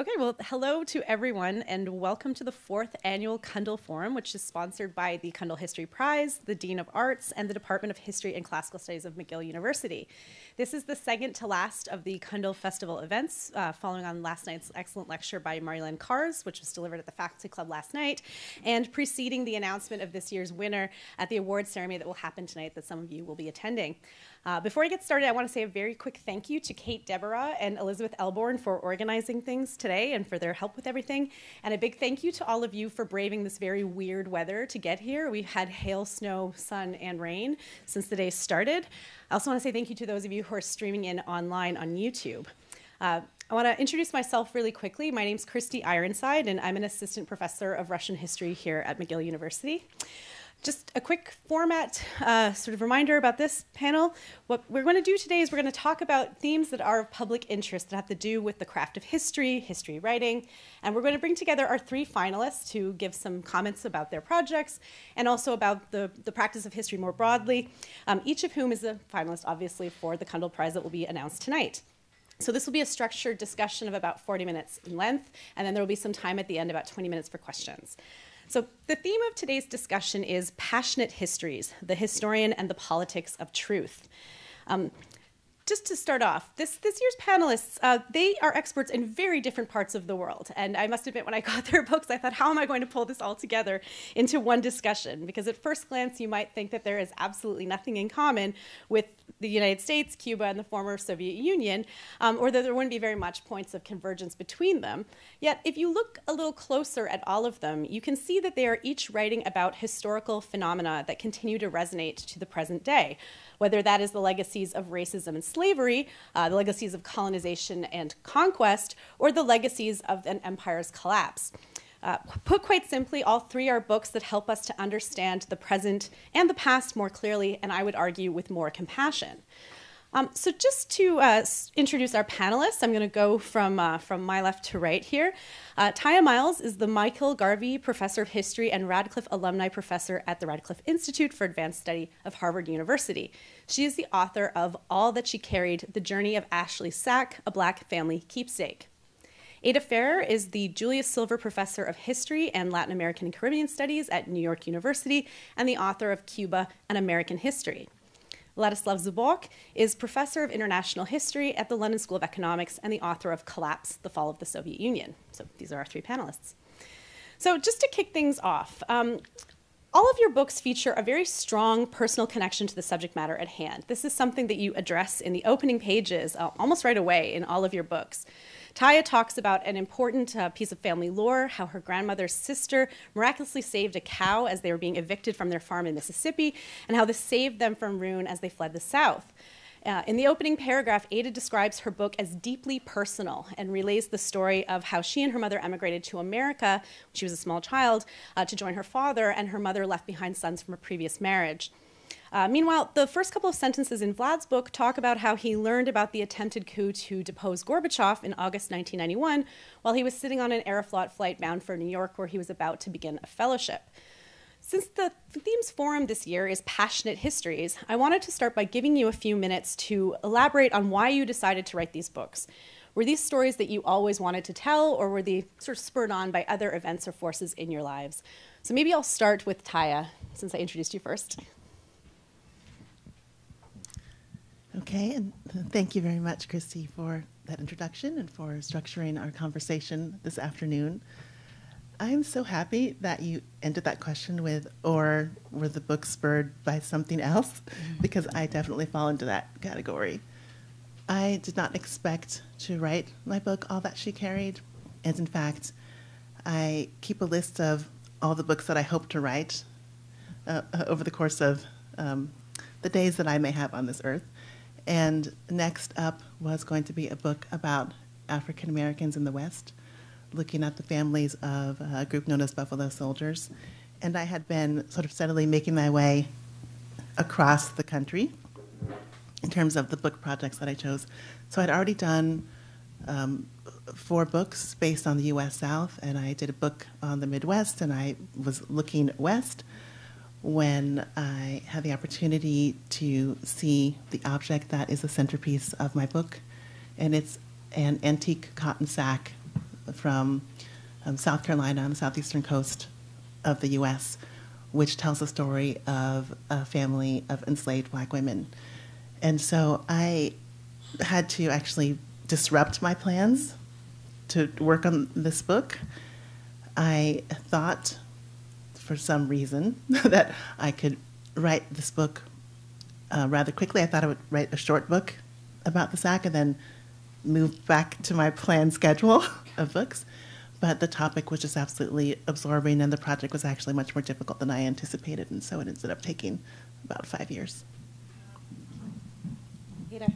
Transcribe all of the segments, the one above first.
Okay, well, hello to everyone, and welcome to the fourth annual Cundill Forum, which is sponsored by the Cundill History Prize, the Dean of Arts, and the Department of History and Classical Studies of McGill University. This is the second to last of the Cundill Festival events, uh, following on last night's excellent lecture by Marilyn Kars, which was delivered at the Faculty Club last night, and preceding the announcement of this year's winner at the award ceremony that will happen tonight that some of you will be attending. Uh, before I get started, I want to say a very quick thank you to Kate Deborah and Elizabeth Elborn for organizing things today and for their help with everything. And a big thank you to all of you for braving this very weird weather to get here. We've had hail, snow, sun, and rain since the day started. I also want to say thank you to those of you who are streaming in online on YouTube. Uh, I want to introduce myself really quickly. My name is Kristy Ironside, and I'm an assistant professor of Russian history here at McGill University. Just a quick format uh, sort of reminder about this panel. What we're going to do today is we're going to talk about themes that are of public interest that have to do with the craft of history, history writing, and we're going to bring together our three finalists to give some comments about their projects and also about the, the practice of history more broadly, um, each of whom is a finalist, obviously, for the Cundill Prize that will be announced tonight. So this will be a structured discussion of about 40 minutes in length, and then there will be some time at the end, about 20 minutes for questions. So, the theme of today's discussion is passionate histories, the historian and the politics of truth. Um, just to start off, this, this year's panelists, uh, they are experts in very different parts of the world. And I must admit, when I got their books, I thought, how am I going to pull this all together into one discussion? Because at first glance, you might think that there is absolutely nothing in common with the United States, Cuba, and the former Soviet Union, um, or that there wouldn't be very much points of convergence between them. Yet, if you look a little closer at all of them, you can see that they are each writing about historical phenomena that continue to resonate to the present day whether that is the legacies of racism and slavery, uh, the legacies of colonization and conquest, or the legacies of an empire's collapse. Uh, put quite simply, all three are books that help us to understand the present and the past more clearly, and I would argue with more compassion. Um, so just to uh, introduce our panelists, I'm going to go from, uh, from my left to right here. Uh, Tiya Miles is the Michael Garvey Professor of History and Radcliffe Alumni Professor at the Radcliffe Institute for Advanced Study of Harvard University. She is the author of All That She Carried, The Journey of Ashley's Sack, A Black Family Keepsake. Ada Ferrer is the Julius Silver Professor of History and Latin American and Caribbean Studies at New York University and the author of Cuba and American History. Vladislav Zubok is professor of international history at the London School of Economics and the author of Collapse, the Fall of the Soviet Union. So these are our three panelists. So just to kick things off, um, all of your books feature a very strong personal connection to the subject matter at hand. This is something that you address in the opening pages uh, almost right away in all of your books. Tiya talks about an important uh, piece of family lore how her grandmother's sister miraculously saved a cow as they were being evicted from their farm in Mississippi, and how this saved them from ruin as they fled the South. Uh, in the opening paragraph, Ada describes her book as deeply personal and relays the story of how she and her mother emigrated to America when she was a small child uh, to join her father, and her mother left behind sons from a previous marriage. Uh, meanwhile, the first couple of sentences in Vlad's book talk about how he learned about the attempted coup to depose Gorbachev in August 1991 while he was sitting on an Aeroflot flight bound for New York where he was about to begin a fellowship. Since the themes forum this year is passionate histories, I wanted to start by giving you a few minutes to elaborate on why you decided to write these books. Were these stories that you always wanted to tell, or were they sort of spurred on by other events or forces in your lives? So maybe I'll start with Tiya, since I introduced you first. Okay, and thank you very much, Kristy, for that introduction and for structuring our conversation this afternoon. I'm so happy that you ended that question with, or were the books spurred by something else? Mm-hmm. Because I definitely fall into that category. I did not expect to write my book, All That She Carried. And in fact, I keep a list of all the books that I hope to write uh, over the course of um, the days that I may have on this earth. And next up was going to be a book about African Americans in the West, looking at the families of a group known as Buffalo Soldiers. And I had been sort of steadily making my way across the country in terms of the book projects that I chose. So I'd already done um, four books based on the US South, and I did a book on the Midwest, and I was looking west when I had the opportunity to see the object that is the centerpiece of my book, and it's an antique cotton sack from um, South Carolina on the southeastern coast of the U.S., which tells the story of a family of enslaved black women. And so I had to actually disrupt my plans to work on this book. I thought, for some reason, that I could write this book uh, rather quickly. I thought I would write a short book about the sack and then move back to my planned schedule of books. But the topic was just absolutely absorbing, and the project was actually much more difficult than I anticipated, and so it ended up taking about five years. Peter.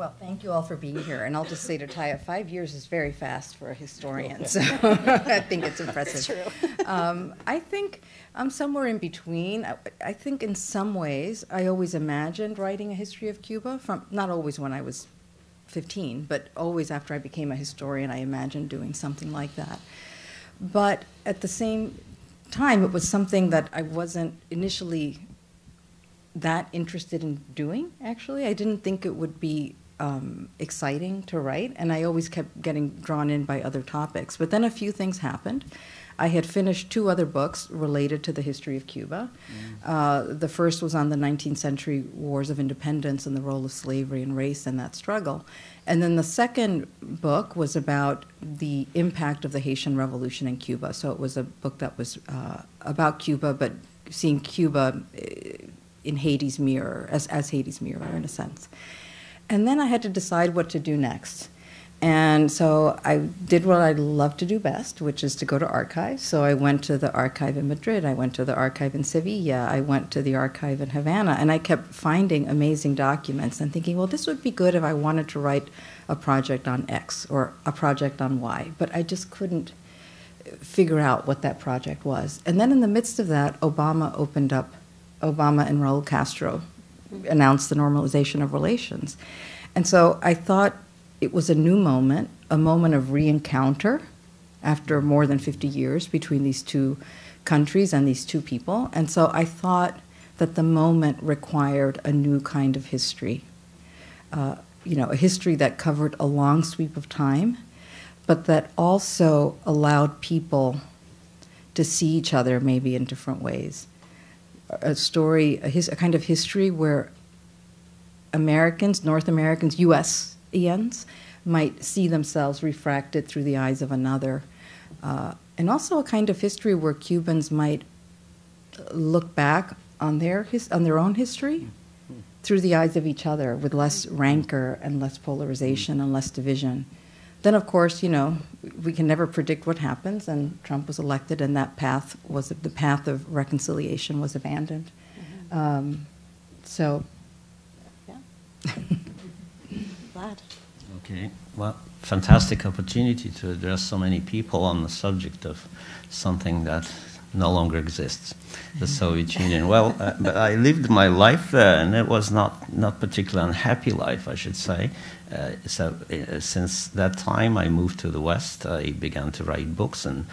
Well, thank you all for being here. And I'll just say to Tiya, five years is very fast for a historian. So I think it's impressive. true. Um, I think I'm somewhere in between. I, I think in some ways I always imagined writing a history of Cuba from not always when I was 15, but always after I became a historian, I imagined doing something like that. But at the same time, it was something that I wasn't initially that interested in doing, actually. I didn't think it would be um, exciting to write, and I always kept getting drawn in by other topics. But then a few things happened. I had finished two other books related to the history of Cuba. Uh, the first was on the 19th century wars of independence and the role of slavery and race in that struggle. And then the second book was about the impact of the Haitian Revolution in Cuba. So it was a book that was uh, about Cuba, but seeing Cuba uh, in Haiti's mirror, as, as Haiti's mirror in a sense. And then I had to decide what to do next. And so I did what I love to do best, which is to go to archives. So I went to the archive in Madrid, I went to the archive in Sevilla, I went to the archive in Havana, and I kept finding amazing documents and thinking, well, this would be good if I wanted to write a project on X or a project on Y. But I just couldn't figure out what that project was. And then in the midst of that, Obama opened up, Obama and Raul Castro announced the normalization of relations. And so I thought it was a new moment, a moment of re-encounter after more than 50 years between these two countries and these two people. And so I thought that the moment required a new kind of history. Uh, you know, a history that covered a long sweep of time, but that also allowed people to see each other maybe in different ways. A story, a, his, a kind of history where Americans, North Americans, U.S.ians, might see themselves refracted through the eyes of another. Uh, and also a kind of history where Cubans might look back on their, his, on their own history through the eyes of each other with less rancor and less polarization and less division. Then, of course, you know, we can never predict what happens, and Trump was elected, and that path was the path of reconciliation was abandoned. Mm-hmm. Um, so yeah. Vlad. Okay, well, fantastic opportunity to address so many people on the subject of something that no longer exists, the Soviet Union. Well, uh, but I lived my life there, and it was not not particularly unhappy life, I should say. Uh, so uh, since that time, I moved to the West. I began to write books, and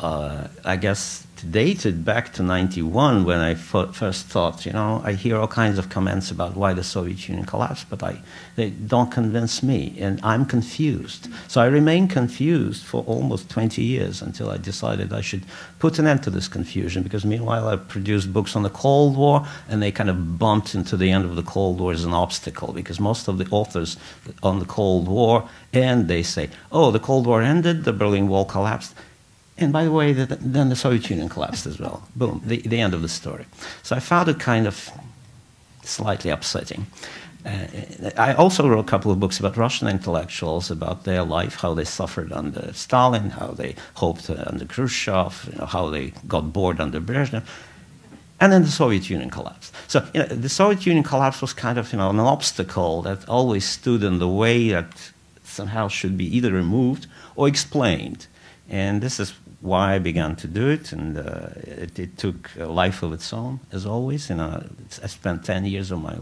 uh, I guess dated back to 91 when I first thought, you know, I hear all kinds of comments about why the Soviet Union collapsed, but I, they don't convince me, and I'm confused. So I remained confused for almost 20 years until I decided I should put an end to this confusion, because meanwhile I produced books on the Cold War, and they kind of bumped into the end of the Cold War as an obstacle, because most of the authors on the Cold War, and they say, oh, the Cold War ended, the Berlin Wall collapsed, and by the way, the, then the Soviet Union collapsed as well. Boom, the, the end of the story. So I found it kind of slightly upsetting. Uh, I also wrote a couple of books about Russian intellectuals, about their life, how they suffered under Stalin, how they hoped under Khrushchev, you know, how they got bored under Brezhnev. And then the Soviet Union collapsed. So you know, the Soviet Union collapse was kind of you know, an obstacle that always stood in the way that somehow should be either removed or explained. And this is why I began to do it, and uh, it, it, took a life of its own, as always. And uh, I spent 10 years of my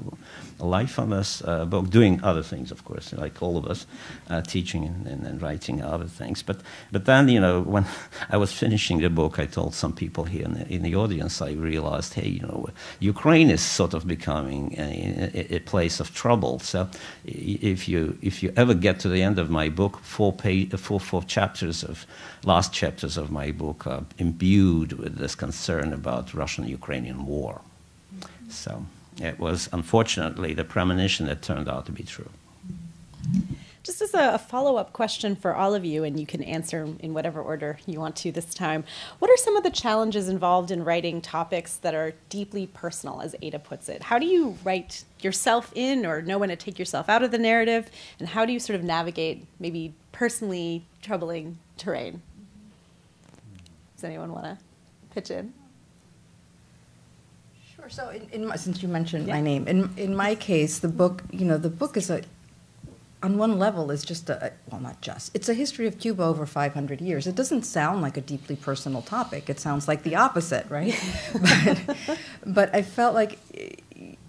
life on this uh, book, doing other things, of course, like all of us, uh, teaching and, and, and, writing other things. But, but then, you know, when I was finishing the book, I told some people here in the, in the audience, I realized, hey, you know, Ukraine is sort of becoming a, a, a place of trouble. So if you, if you ever get to the end of my book, four, page, four, four chapters of last chapters of my book are imbued with this concern about Russian-Ukrainian war. So it was unfortunately the premonition that turned out to be true. Just as a, follow-up question for all of you, and you can answer in whatever order you want to this time, what are some of the challenges involved in writing topics that are deeply personal, as Ada puts it? How do you write yourself in or know when to take yourself out of the narrative? And how do you sort of navigate maybe personally troubling terrain? Does anyone want to pitch in? Sure. So, in, in my, since you mentioned yeah. my name, in in my case, the book, you know, the book is a, on one level, is just a well, not just. It's a history of Cuba over 500 years. It doesn't sound like a deeply personal topic. It sounds like the opposite, right? but, but I felt like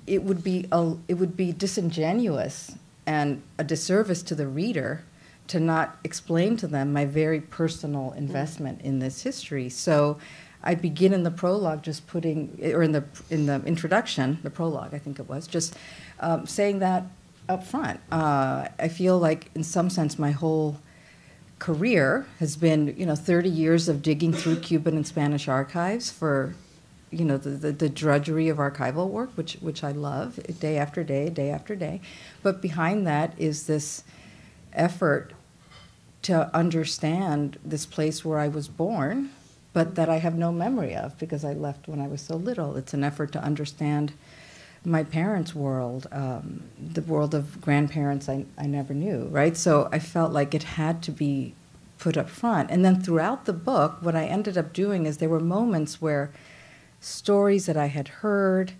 it would be a, it would be disingenuous and a disservice to the reader to not explain to them my very personal mm-hmm. investment in this history. So I begin in the prologue just putting, or in the in the introduction, the prologue I think it was, just um, saying that up front. Uh, I feel like in some sense my whole career has been, you know, 30 years of digging through Cuban and Spanish archives for, you know, the, the, the drudgery of archival work, which which I love, day after day, day after day. But behind that is this effort to understand this place where I was born, but that I have no memory of because I left when I was so little. It's an effort to understand my parents' world, um, the world of grandparents I, I never knew, right? So I felt like it had to be put up front. And then throughout the book, what I ended up doing is there were moments where stories that I had heard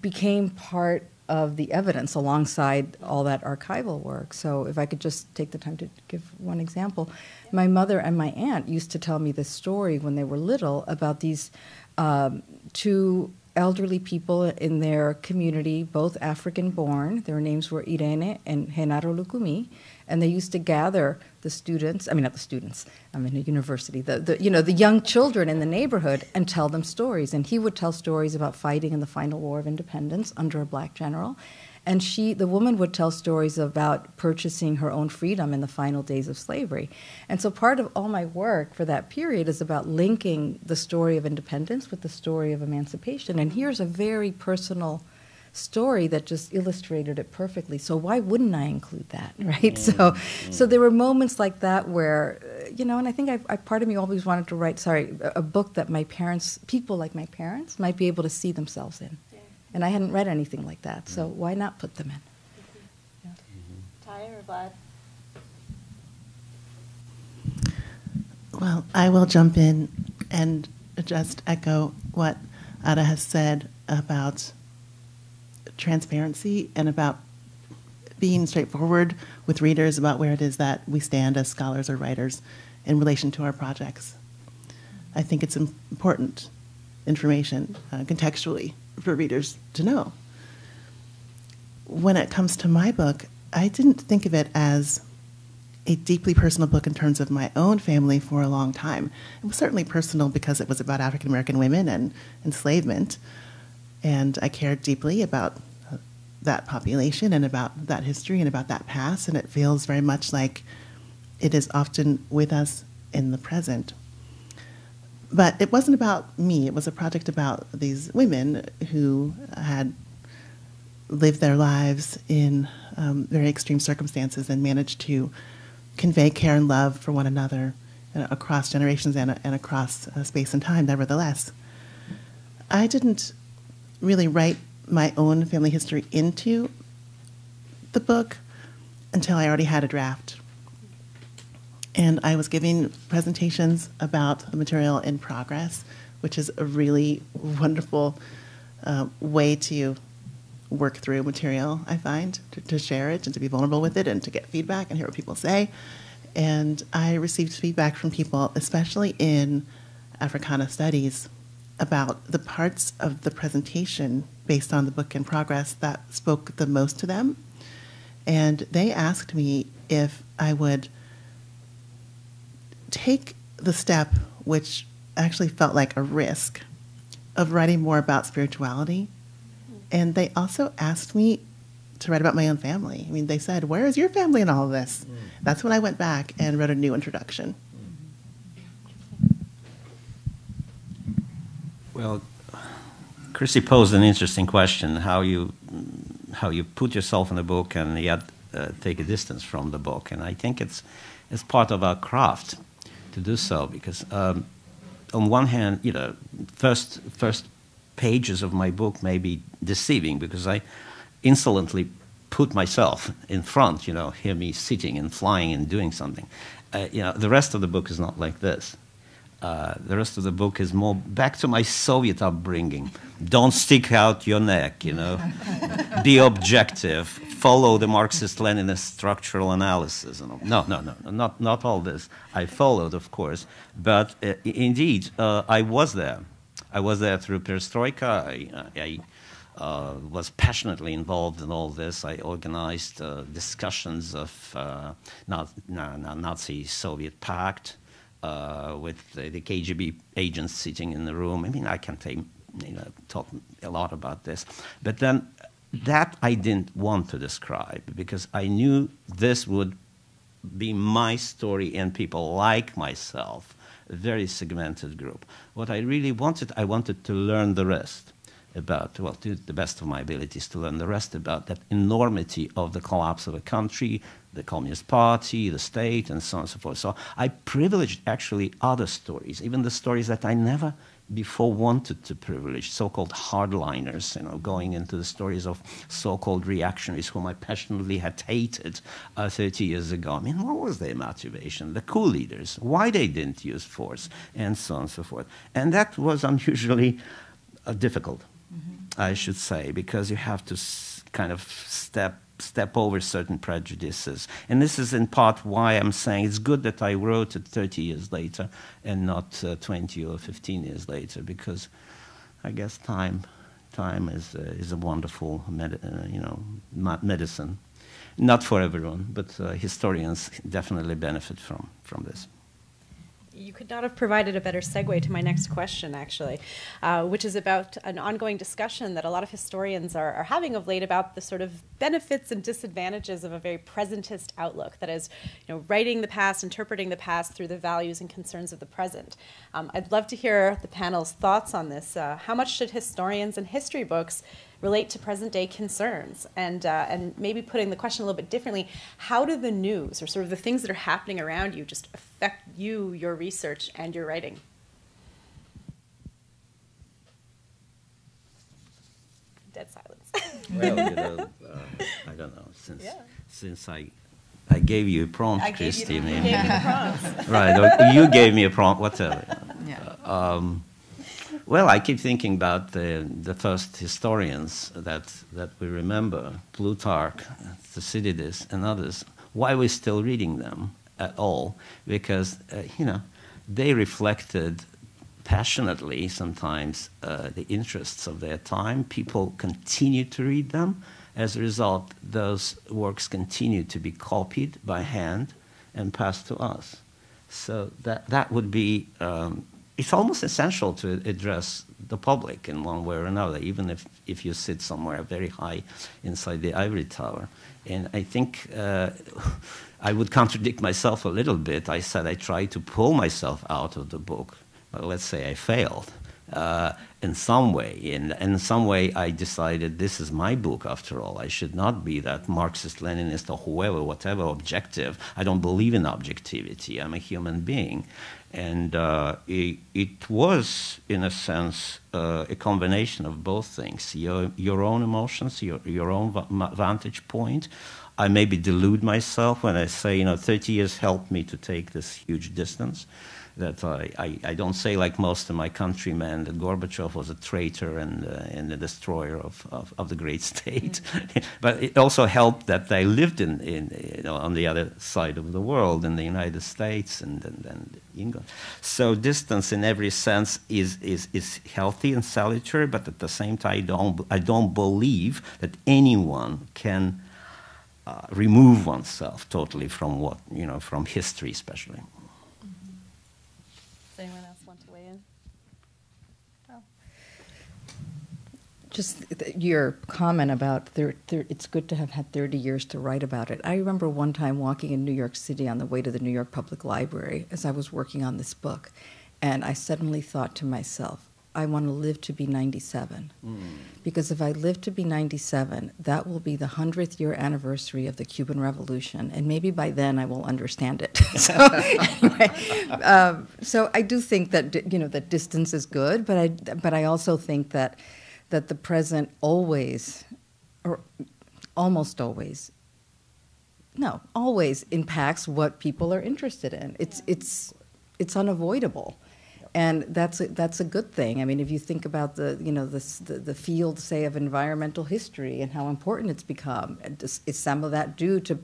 became part of the evidence alongside all that archival work. So, if I could just take the time to give one example, my mother and my aunt used to tell me this story when they were little about these um, two elderly people in their community, both African born. Their names were Irene and Genaro Lucumi and they used to gather the students i mean not the students i'm in a university the, the, you know the young children in the neighborhood and tell them stories. And he would tell stories about fighting in the final war of independence under a black general. And she the woman would tell stories about purchasing her own freedom in the final days of slavery. And so part of all my work for that period is about linking the story of independence with the story of emancipation. And here's a very personal story that just illustrated it perfectly. So why wouldn't I include that, right? Mm-hmm. So, mm-hmm. so there were moments like that where, uh, you know, and I think I, I, part of me always wanted to write, sorry, a, a, book that my parents, people like my parents, might be able to see themselves in. Yeah. And I hadn't read anything like that, so mm-hmm. why not put them in? Yeah. Ty or Vlad? Well, I will jump in and just echo what Ada has said about transparency and about being straightforward with readers about where it is that we stand as scholars or writers in relation to our projects. I think it's important information uh, contextually for readers to know. When it comes to my book, I didn't think of it as a deeply personal book in terms of my own family for a long time. It was certainly personal because it was about African American women and enslavement, and I cared deeply about that population and about that history and about that past, and it feels very much like it is often with us in the present. But it wasn't about me, it was a project about these women who had lived their lives in um, very extreme circumstances and managed to convey care and love for one another uh, across generations and, and across uh, space and time, nevertheless. I didn't really write my own family history into the book until I already had a draft. And I was giving presentations about the material in progress, which is a really wonderful uh, way to work through material, I find, to, to, share it and to be vulnerable with it and to get feedback and hear what people say. And I received feedback from people, especially in Africana studies, about the parts of the presentation based on the book in progress that spoke the most to them. And they asked me if I would take the step, which actually felt like a risk, of writing more about spirituality. And they also asked me to write about my own family. I mean, they said, Where is your family in all of this? Mm. That's when I went back and wrote a new introduction. Well, Kristy posed an interesting question how you, how you put yourself in a book and yet uh, take a distance from the book. And I think it's, it's part of our craft to do so because, um, on one hand, you know, first, first pages of my book may be deceiving because I insolently put myself in front, you know, hear me sitting and flying and doing something. Uh, you know, the rest of the book is not like this. Uh, the rest of the book is more back to my Soviet upbringing. Don't stick out your neck, you know. Be objective. Follow the Marxist-Leninist structural analysis. No, no, no, not not all this. I followed, of course, but uh, indeed, uh, I was there. I was there through Perestroika. I, I uh, was passionately involved in all this. I organized uh, discussions of uh, Nazi Soviet Pact uh, with the, KGB agents sitting in the room. I mean, I can take, you know, talk a lot about this. But then that I didn't want to describe because I knew this would be my story and people like myself, a very segmented group. What I really wanted, I wanted to learn the rest about, well, to the best of my abilities, to learn the rest about that enormity of the collapse of a country, the Communist Party, the state, and so on and so forth. So I privileged actually other stories, even the stories that I never before wanted to privilege, so-called hardliners, you know, going into the stories of so-called reactionaries whom I passionately had hated uh, 30 years ago. I mean, what was their motivation? The coup leaders, why they didn't use force, and so on and so forth. And that was unusually uh, difficult. I should say, because you have to kind of step step over certain prejudices. And this is in part why I'm saying it's good that I wrote it 30 years later and not uh, 20 or 15 years later, because I guess time time is uh, is a wonderful med- uh, you know medicine. Not for everyone, but uh, historians definitely benefit from from this you could not have provided a better segue to my next question, actually, uh, which is about an ongoing discussion that a lot of historians are, are, having of late about the sort of benefits and disadvantages of a very presentist outlook. That is, you know, writing the past, interpreting the past through the values and concerns of the present. Um, I'd love to hear the panel's thoughts on this. Uh, how much should historians and history books relate to present day concerns and uh, and maybe putting the question a little bit differently how do the news or sort of the things that are happening around you just affect you your research and your writing dead silence well you know uh, i don't know since yeah. since i I gave you a prompt, I Kristy. You, you gave me the prompt. right, you gave me a prompt, whatever. Yeah. Um, well, I keep thinking about the, the first historians that, that we remember, Plutarch, Thucydides, and others. Why are we still reading them at all? Because, uh, you know, they reflected passionately sometimes uh, the interests of their time. People continued to read them. As a result, those works continued to be copied by hand and passed to us. So that, that would be um, it's almost essential to address the public in one way or another, even if, if you sit somewhere very high inside the ivory tower. And I think uh, I would contradict myself a little bit. I said I tried to pull myself out of the book, but let's say I failed. Uh, in some way. In, in some way, I decided this is my book after all. I should not be that Marxist Leninist or whoever, whatever objective. I don't believe in objectivity. I'm a human being. And uh, it, it, was, in a sense, uh, a combination of both things your, your own emotions, your, your own vantage point. I maybe delude myself when I say, you know, 30 years helped me to take this huge distance. That I, I, I, don't say like most of my countrymen that Gorbachev was a traitor and, uh, and the destroyer of, of, of the great state. Mm-hmm. but it also helped that I lived in, in, you know, on the other side of the world, in the United States and, and, and England. So distance in every sense is, is, is healthy and salutary, but at the same time, I don't, I don't believe that anyone can uh, remove oneself totally from what, you know, from history especially. Does anyone else want to weigh in? Oh. Just your comment about it's good to have had 30 years to write about it. I remember one time walking in New York City on the way to the New York Public Library as I was working on this book, and I suddenly thought to myself, I want to live to be 97. Mm. Because if I live to be 97, that will be the 100th year anniversary of the Cuban Revolution, and maybe by then I will understand it. so, anyway, um, so I do think that you know that distance is good, but I but I also think that that the present always, or almost always, no, always impacts what people are interested in. It's it's it's unavoidable and that's a, that's a good thing. I mean, if you think about the you know the, the, the field, say, of environmental history and how important it's become, is, is some of that due to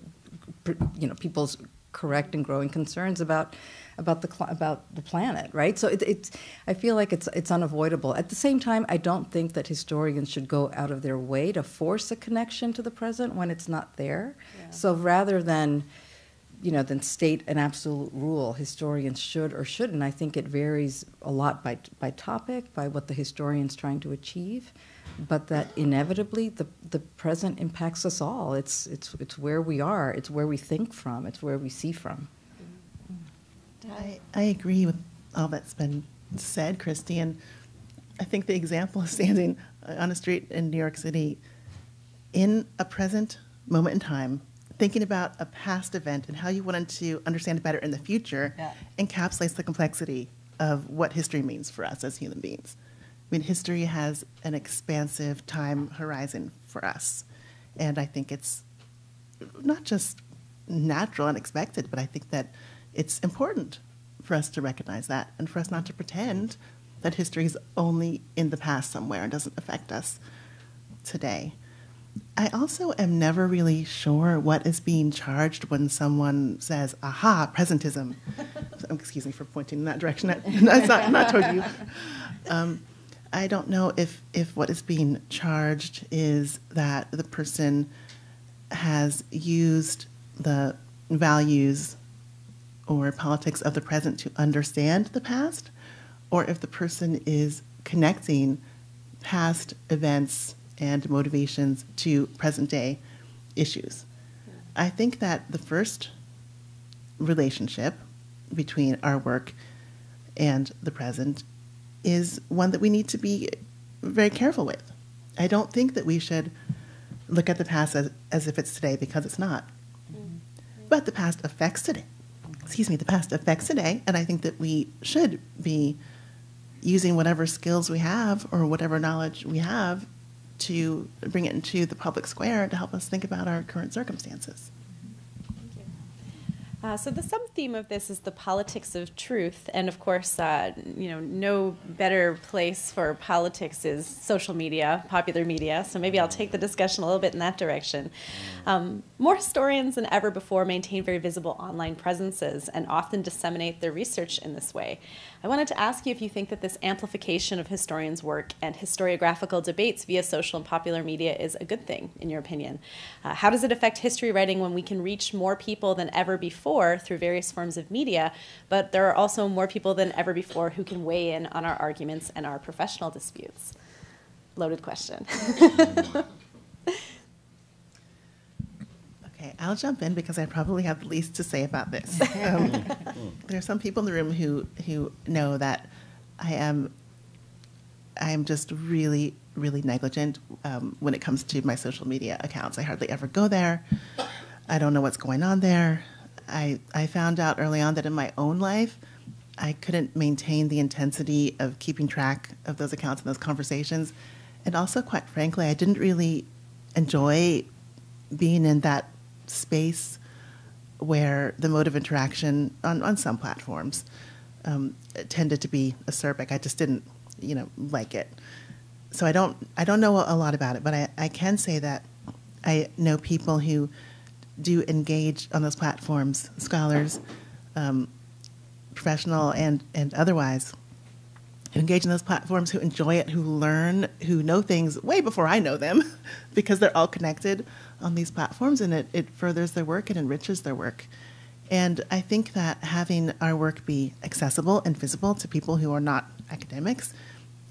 you know people's correct and growing concerns about about the about the planet, right? So it, it's I feel like it's it's unavoidable. At the same time, I don't think that historians should go out of their way to force a connection to the present when it's not there. Yeah. So rather than you know, than state an absolute rule. Historians should or shouldn't. I think it varies a lot by by topic, by what the historian's trying to achieve, but that inevitably the the present impacts us all. It's it's it's where we are. It's where we think from. It's where we see from. I, I agree with all that's been said, Kristy, and I think the example of standing on a street in New York City in a present moment in time thinking about a past event and how you wanted to understand it better in the future yeah. encapsulates the complexity of what history means for us as human beings. I mean, history has an expansive time horizon for us. And I think it's not just natural and expected, but I think that it's important for us to recognize that and for us not to pretend that history is only in the past somewhere and doesn't affect us today. I also am never really sure what is being charged when someone says, aha, presentism. Excuse me for pointing in that direction. That's not, not toward you. Um, I don't know if, if what is being charged is that the person has used the values or politics of the present to understand the past, or if the person is connecting past events and motivations to present day issues. I think that the first relationship between our work and the present is one that we need to be very careful with. I don't think that we should look at the past as, as if it's today because it's not. Mm-hmm. But the past affects today. Excuse me, the past affects today, and I think that we should be using whatever skills we have or whatever knowledge we have to bring it into the public square to help us think about our current circumstances. Uh, so the sub theme of this is the politics of truth, and of course, uh, you know, no better place for politics is social media, popular media. So maybe I'll take the discussion a little bit in that direction. Um, more historians than ever before maintain very visible online presences and often disseminate their research in this way. I wanted to ask you if you think that this amplification of historians' work and historiographical debates via social and popular media is a good thing, in your opinion. Uh, how does it affect history writing when we can reach more people than ever before through various forms of media, but there are also more people than ever before who can weigh in on our arguments and our professional disputes? Loaded question. Okay, I'll jump in because I probably have the least to say about this. Um, there are some people in the room who who know that I am I am just really really negligent um, when it comes to my social media accounts. I hardly ever go there. I don't know what's going on there. I I found out early on that in my own life. I couldn't maintain the intensity of keeping track of those accounts and those conversations. And also, quite frankly, I didn't really enjoy being in that space where the mode of interaction on, on some platforms um, tended to be acerbic. I just didn't, you know, like it. So I don't, I don't know a lot about it, but I, I can say that I know people who do engage on those platforms, scholars, um, professional and, and otherwise, who engage in those platforms, who enjoy it, who learn, who know things way before I know them, because they're all connected on these platforms, and it, it furthers their work and enriches their work. And I think that having our work be accessible and visible to people who are not academics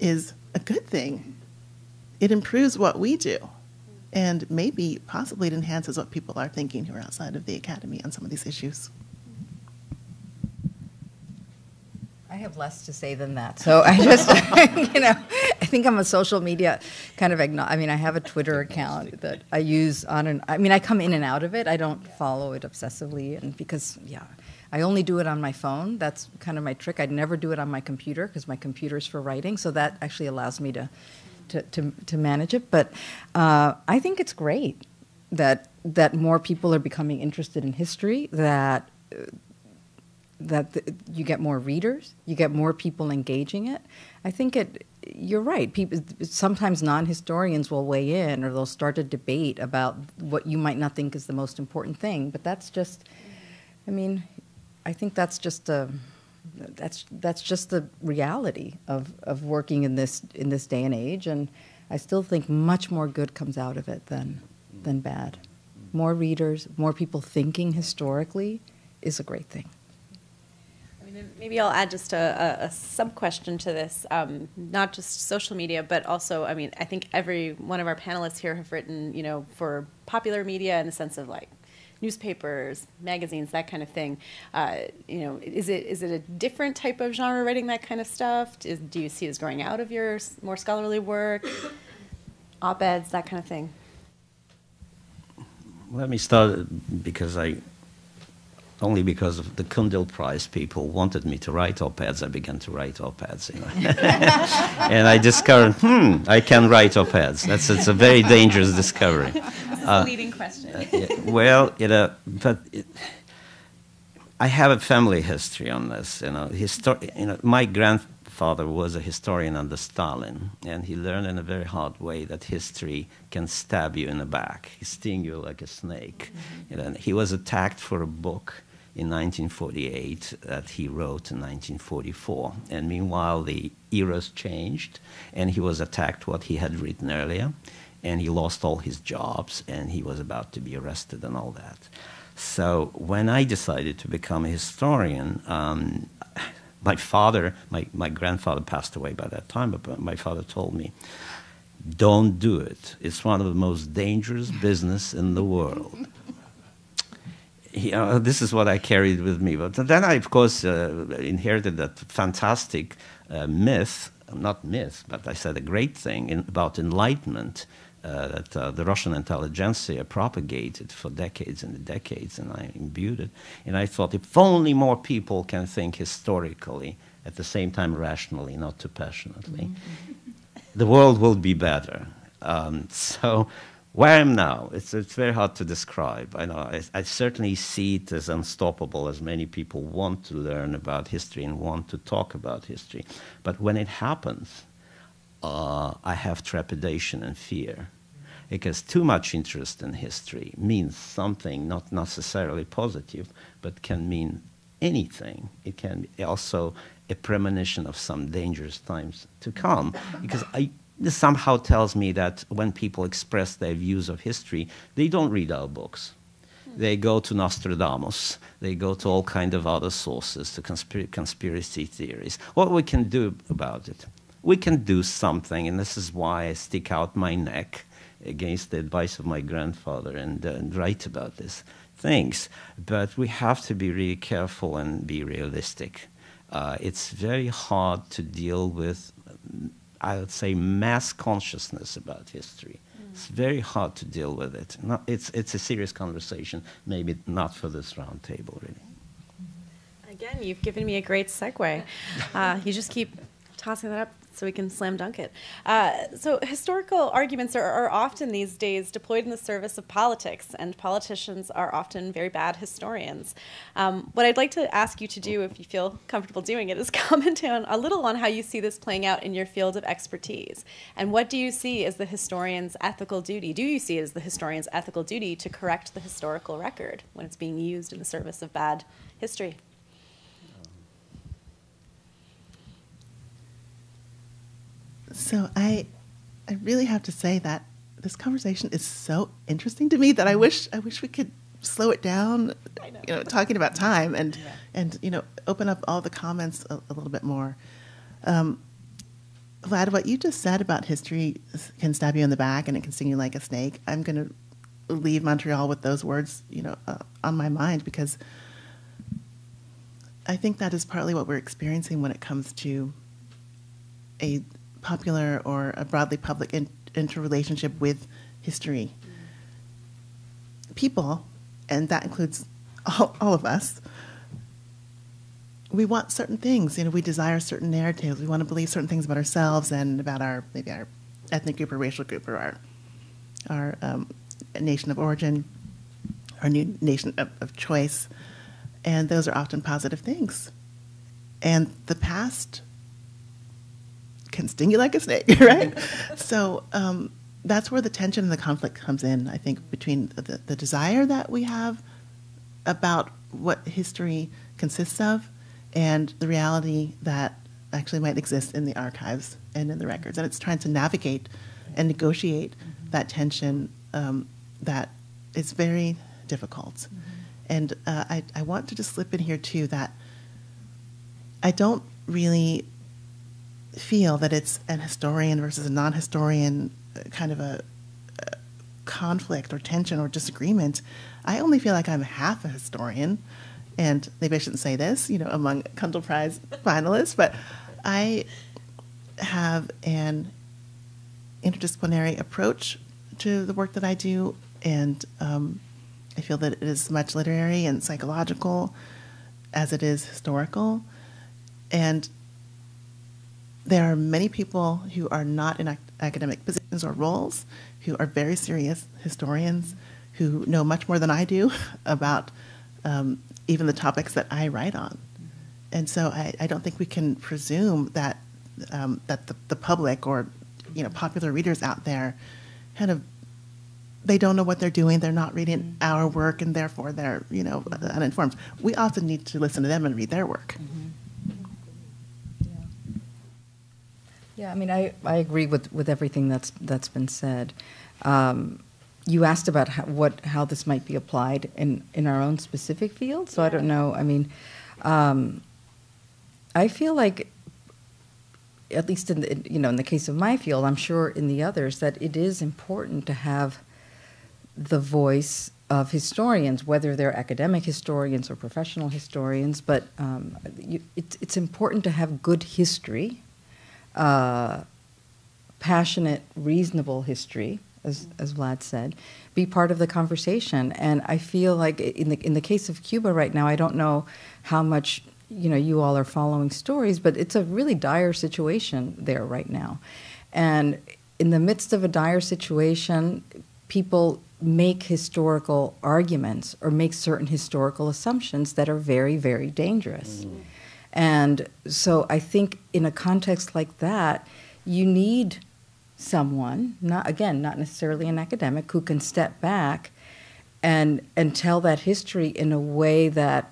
is a good thing. It improves what we do. And maybe, possibly, it enhances what people are thinking who are outside of the academy on some of these issues. I have less to say than that. So I just, you know, I think I'm a social media kind of agno- I mean, I have a Twitter account that I use on and I mean, I come in and out of it. I don't follow it obsessively, and because yeah, I only do it on my phone. That's kind of my trick. I'd never do it on my computer because my computer's for writing. So that actually allows me to to to, to manage it. But uh, I think it's great that that more people are becoming interested in history. That uh, that the, you get more readers, you get more people engaging it. I think it. You're right. People sometimes non-historians will weigh in, or they'll start a debate about what you might not think is the most important thing. But that's just. I mean, I think that's just a. That's that's just the reality of, of working in this in this day and age, and I still think much more good comes out of it than than bad. Mm-hmm. More readers, more people thinking historically, is a great thing. Maybe I'll add just a, a, sub question to this. Um, not just social media, but also, I mean, I think every one of our panelists here have written, you know, for popular media in the sense of like newspapers, magazines, that kind of thing. Uh, you know, is it is it a different type of genre writing that kind of stuff? Is, do you see it as growing out of your more scholarly work, op-eds, that kind of thing? Let me start because I only because of the Cundill Prize, people wanted me to write op-eds. I began to write op-eds, you know. and I discovered, hmm, I can write op-eds. That's it's a very dangerous discovery. Uh, leading question. Uh, yeah, well, you know, but it, I have a family history on this. You know, histori- you know, my grandfather was a historian under Stalin, and he learned in a very hard way that history can stab you in the back, sting you like a snake. Mm-hmm. You know, he was attacked for a book in 1948 that he wrote in 1944. And meanwhile, the eras changed, and he was attacked what he had written earlier, and he lost all his jobs, and he was about to be arrested and all that. So when I decided to become a historian, um, my father, my, my grandfather passed away by that time, but my father told me, don't do it. It's one of the most dangerous business in the world you know, this is what I carried with me. But then I, of course, uh, inherited that fantastic uh, myth, not myth, but I said a great thing in, about enlightenment uh, that uh, the Russian intelligentsia propagated for decades and decades, and I imbued it. And I thought, if only more people can think historically, at the same time rationally, not too passionately, mm-hmm. the world will be better. Um, so where I am now, it's, it's very hard to describe. I know I, I, certainly see it as unstoppable, as many people want to learn about history and want to talk about history. But when it happens, uh, I have trepidation and fear. Because too much interest in history means something not necessarily positive, but can mean anything. It can be also a premonition of some dangerous times to come. Because I, this somehow tells me that when people express their views of history, they don't read our books. They go to Nostradamus. They go to all kind of other sources, to conspir- conspiracy theories. What we can do about it? We can do something, and this is why I stick out my neck against the advice of my grandfather and, uh, and write about these things. But we have to be really careful and be realistic. Uh, it's very hard to deal with I would say, mass consciousness about history. Mm. It's very hard to deal with it. Not, it's, it's a serious conversation, maybe not for this roundtable, really. Again, you've given me a great segue. Uh, you just keep tossing that up so we can slam dunk it. Uh, so, historical arguments are, are, often these days deployed in the service of politics, and politicians are often very bad historians. Um, what I'd like to ask you to do, if you feel comfortable doing it, is comment on a little on how you see this playing out in your field of expertise. And what do you see as the historian's ethical duty? Do you see it as the historian's ethical duty to correct the historical record when it's being used in the service of bad history? So I, I really have to say that this conversation is so interesting to me that I wish I wish we could slow it down. Know. You know, talking about time and yeah. and you know open up all the comments a, a little bit more. Um, Vlad, what you just said about history can stab you in the back and it can sting you like a snake. I'm going to leave Montreal with those words, you know, uh, on my mind because I think that is partly what we're experiencing when it comes to a popular or a broadly public in, interrelationship with history. People, and that includes all, all of us, we want certain things. You know, we desire certain narratives. We want to believe certain things about ourselves and about our maybe our ethnic group or racial group or our our um, nation of origin, our new nation of, of choice, and those are often positive things. And the past can sting you like a snake, right? so um, that's where the tension and the conflict comes in, I think, between the, the desire that we have about what history consists of and the reality that actually might exist in the archives and in the records. And it's trying to navigate and negotiate mm-hmm. that tension um, that is very difficult. Mm-hmm. And uh, I, I want to just slip in here, too, that I don't really feel that it's an historian versus a non historian uh, kind of a, a, conflict or tension or disagreement. I only feel like I'm half a historian, and maybe I shouldn't say this, you know, among Cundill Prize finalists, but I have an interdisciplinary approach to the work that I do, and um, I feel that it is much literary and psychological as it is historical. And there are many people who are not in ac- academic positions or roles who are very serious historians who know much more than I do about um, even the topics that I write on. And so I, I don't think we can presume that um, that the, the public or you know popular readers out there kind of they don't know what they're doing. They're not reading mm-hmm. our work, and therefore they're you know uninformed. We often need to listen to them and read their work. Mm-hmm. Yeah, I mean, I, I agree with, with everything that's that's been said. Um, you asked about how, what how this might be applied in, in our own specific field, so yeah. I don't know. I mean, um, I feel like, at least in the, you know in the case of my field, I'm sure in the others that it is important to have the voice of historians, whether they're academic historians or professional historians. But um, you, it, it's important to have good history uh, passionate, reasonable history, as, as Vlad said, be part of the conversation. And I feel like in the, in the case of Cuba right now, I don't know how much you know you all are following stories, but it's a really dire situation there right now. And in the midst of a dire situation, people make historical arguments or make certain historical assumptions that are very, very dangerous. Mm. And so I think in a context like that, you need someone, not again, not necessarily an academic, who can step back and and tell that history in a way that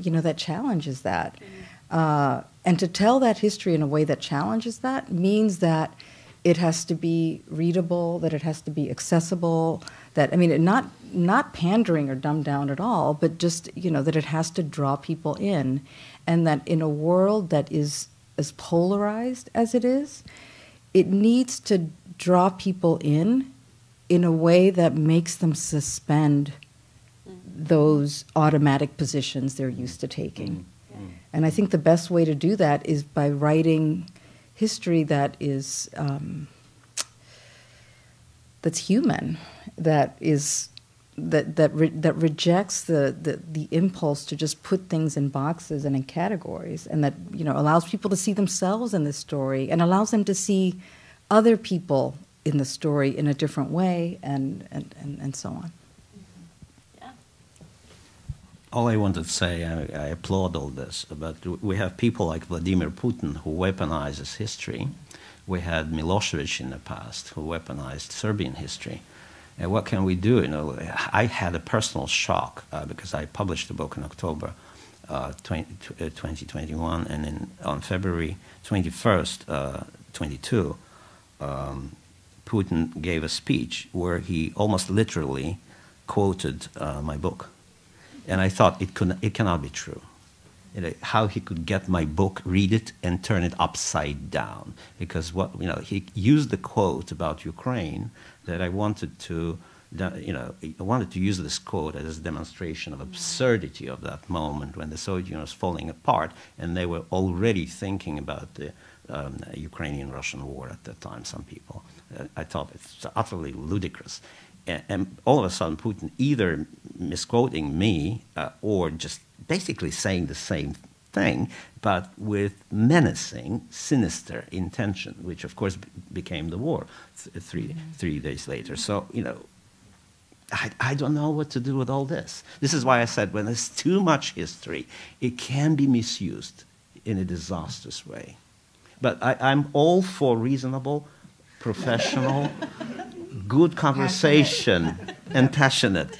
you know that challenges that. Mm-hmm. Uh, and to tell that history in a way that challenges that means that it has to be readable, that it has to be accessible, that I mean, not not pandering or dumbed down at all, but just you know that it has to draw people in, and that in a world that is as polarized as it is, it needs to draw people in in a way that makes them suspend those automatic positions they're used to taking. Mm-hmm. And I think the best way to do that is by writing history that is um, that's human, that is that that re- that rejects the, the the impulse to just put things in boxes and in categories, and that you know allows people to see themselves in the story and allows them to see other people in the story in a different way, and and and, and so on. All I wanted to say, I, I applaud all this, but we have people like Vladimir Putin who weaponizes history. We had Milosevic in the past who weaponized Serbian history. And what can we do? You know, I had a personal shock uh, because I published the book in October uh, 20, uh, 2021, and then on February 21st, uh, 22, um, Putin gave a speech where he almost literally quoted uh, my book and I thought it, could, it cannot be true. How he could get my book, read it, and turn it upside down. Because what, you know, he used the quote about Ukraine that I wanted to, you know, I wanted to use this quote as a demonstration of absurdity of that moment when the Soviet Union was falling apart and they were already thinking about the um, Ukrainian-Russian war at that time, some people. Uh, I thought it's utterly ludicrous and all of a sudden Putin either misquoting me uh, or just basically saying the same thing, but with menacing, sinister intention, which of course became the war th- 3 mm-hmm. three days later. So, you know, I, I don't know what to do with all this. This is why I said when there's too much history, it can be misused in a disastrous way. But I, I'm all for reasonable, professional, good conversation and passionate.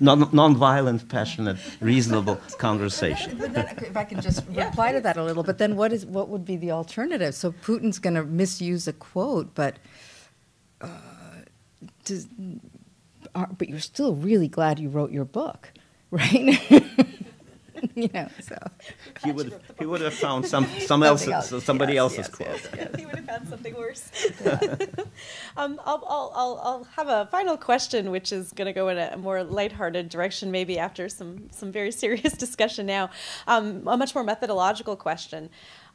Non, non-violent, passionate, reasonable conversation. But then, if I can just reply to that a little, but then what is what would be the alternative? So Putin's going to misuse a quote, but uh, does, uh, but you're still really glad you wrote your book, right? you know, so he would he would have found some some else, else. somebody yes, else's yes, quote. Yes, yes. he would have found something worse. um, I'll, I'll, I'll, I'll have a final question, which is going to go in a more lighthearted direction, maybe after some some very serious discussion. Now, um, a much more methodological question.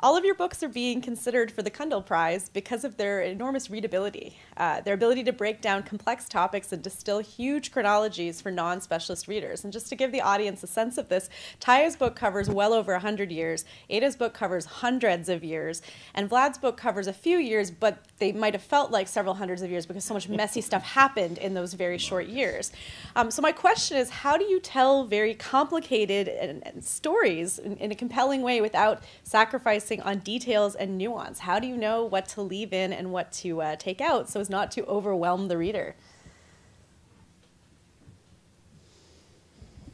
All of your books are being considered for the Cundill Prize because of their enormous readability, uh, their ability to break down complex topics and distill huge chronologies for non specialist readers. And just to give the audience a sense of this, Tiya's book covers well over 100 years, Ada's book covers hundreds of years, and Vlad's book covers a few years, but they might have felt like several hundreds of years because so much messy stuff happened in those very short years. Um, so, my question is how do you tell very complicated and, and stories in, in a compelling way without sacrificing? Focusing on details and nuance. How do you know what to leave in and what to uh, take out so as not to overwhelm the reader?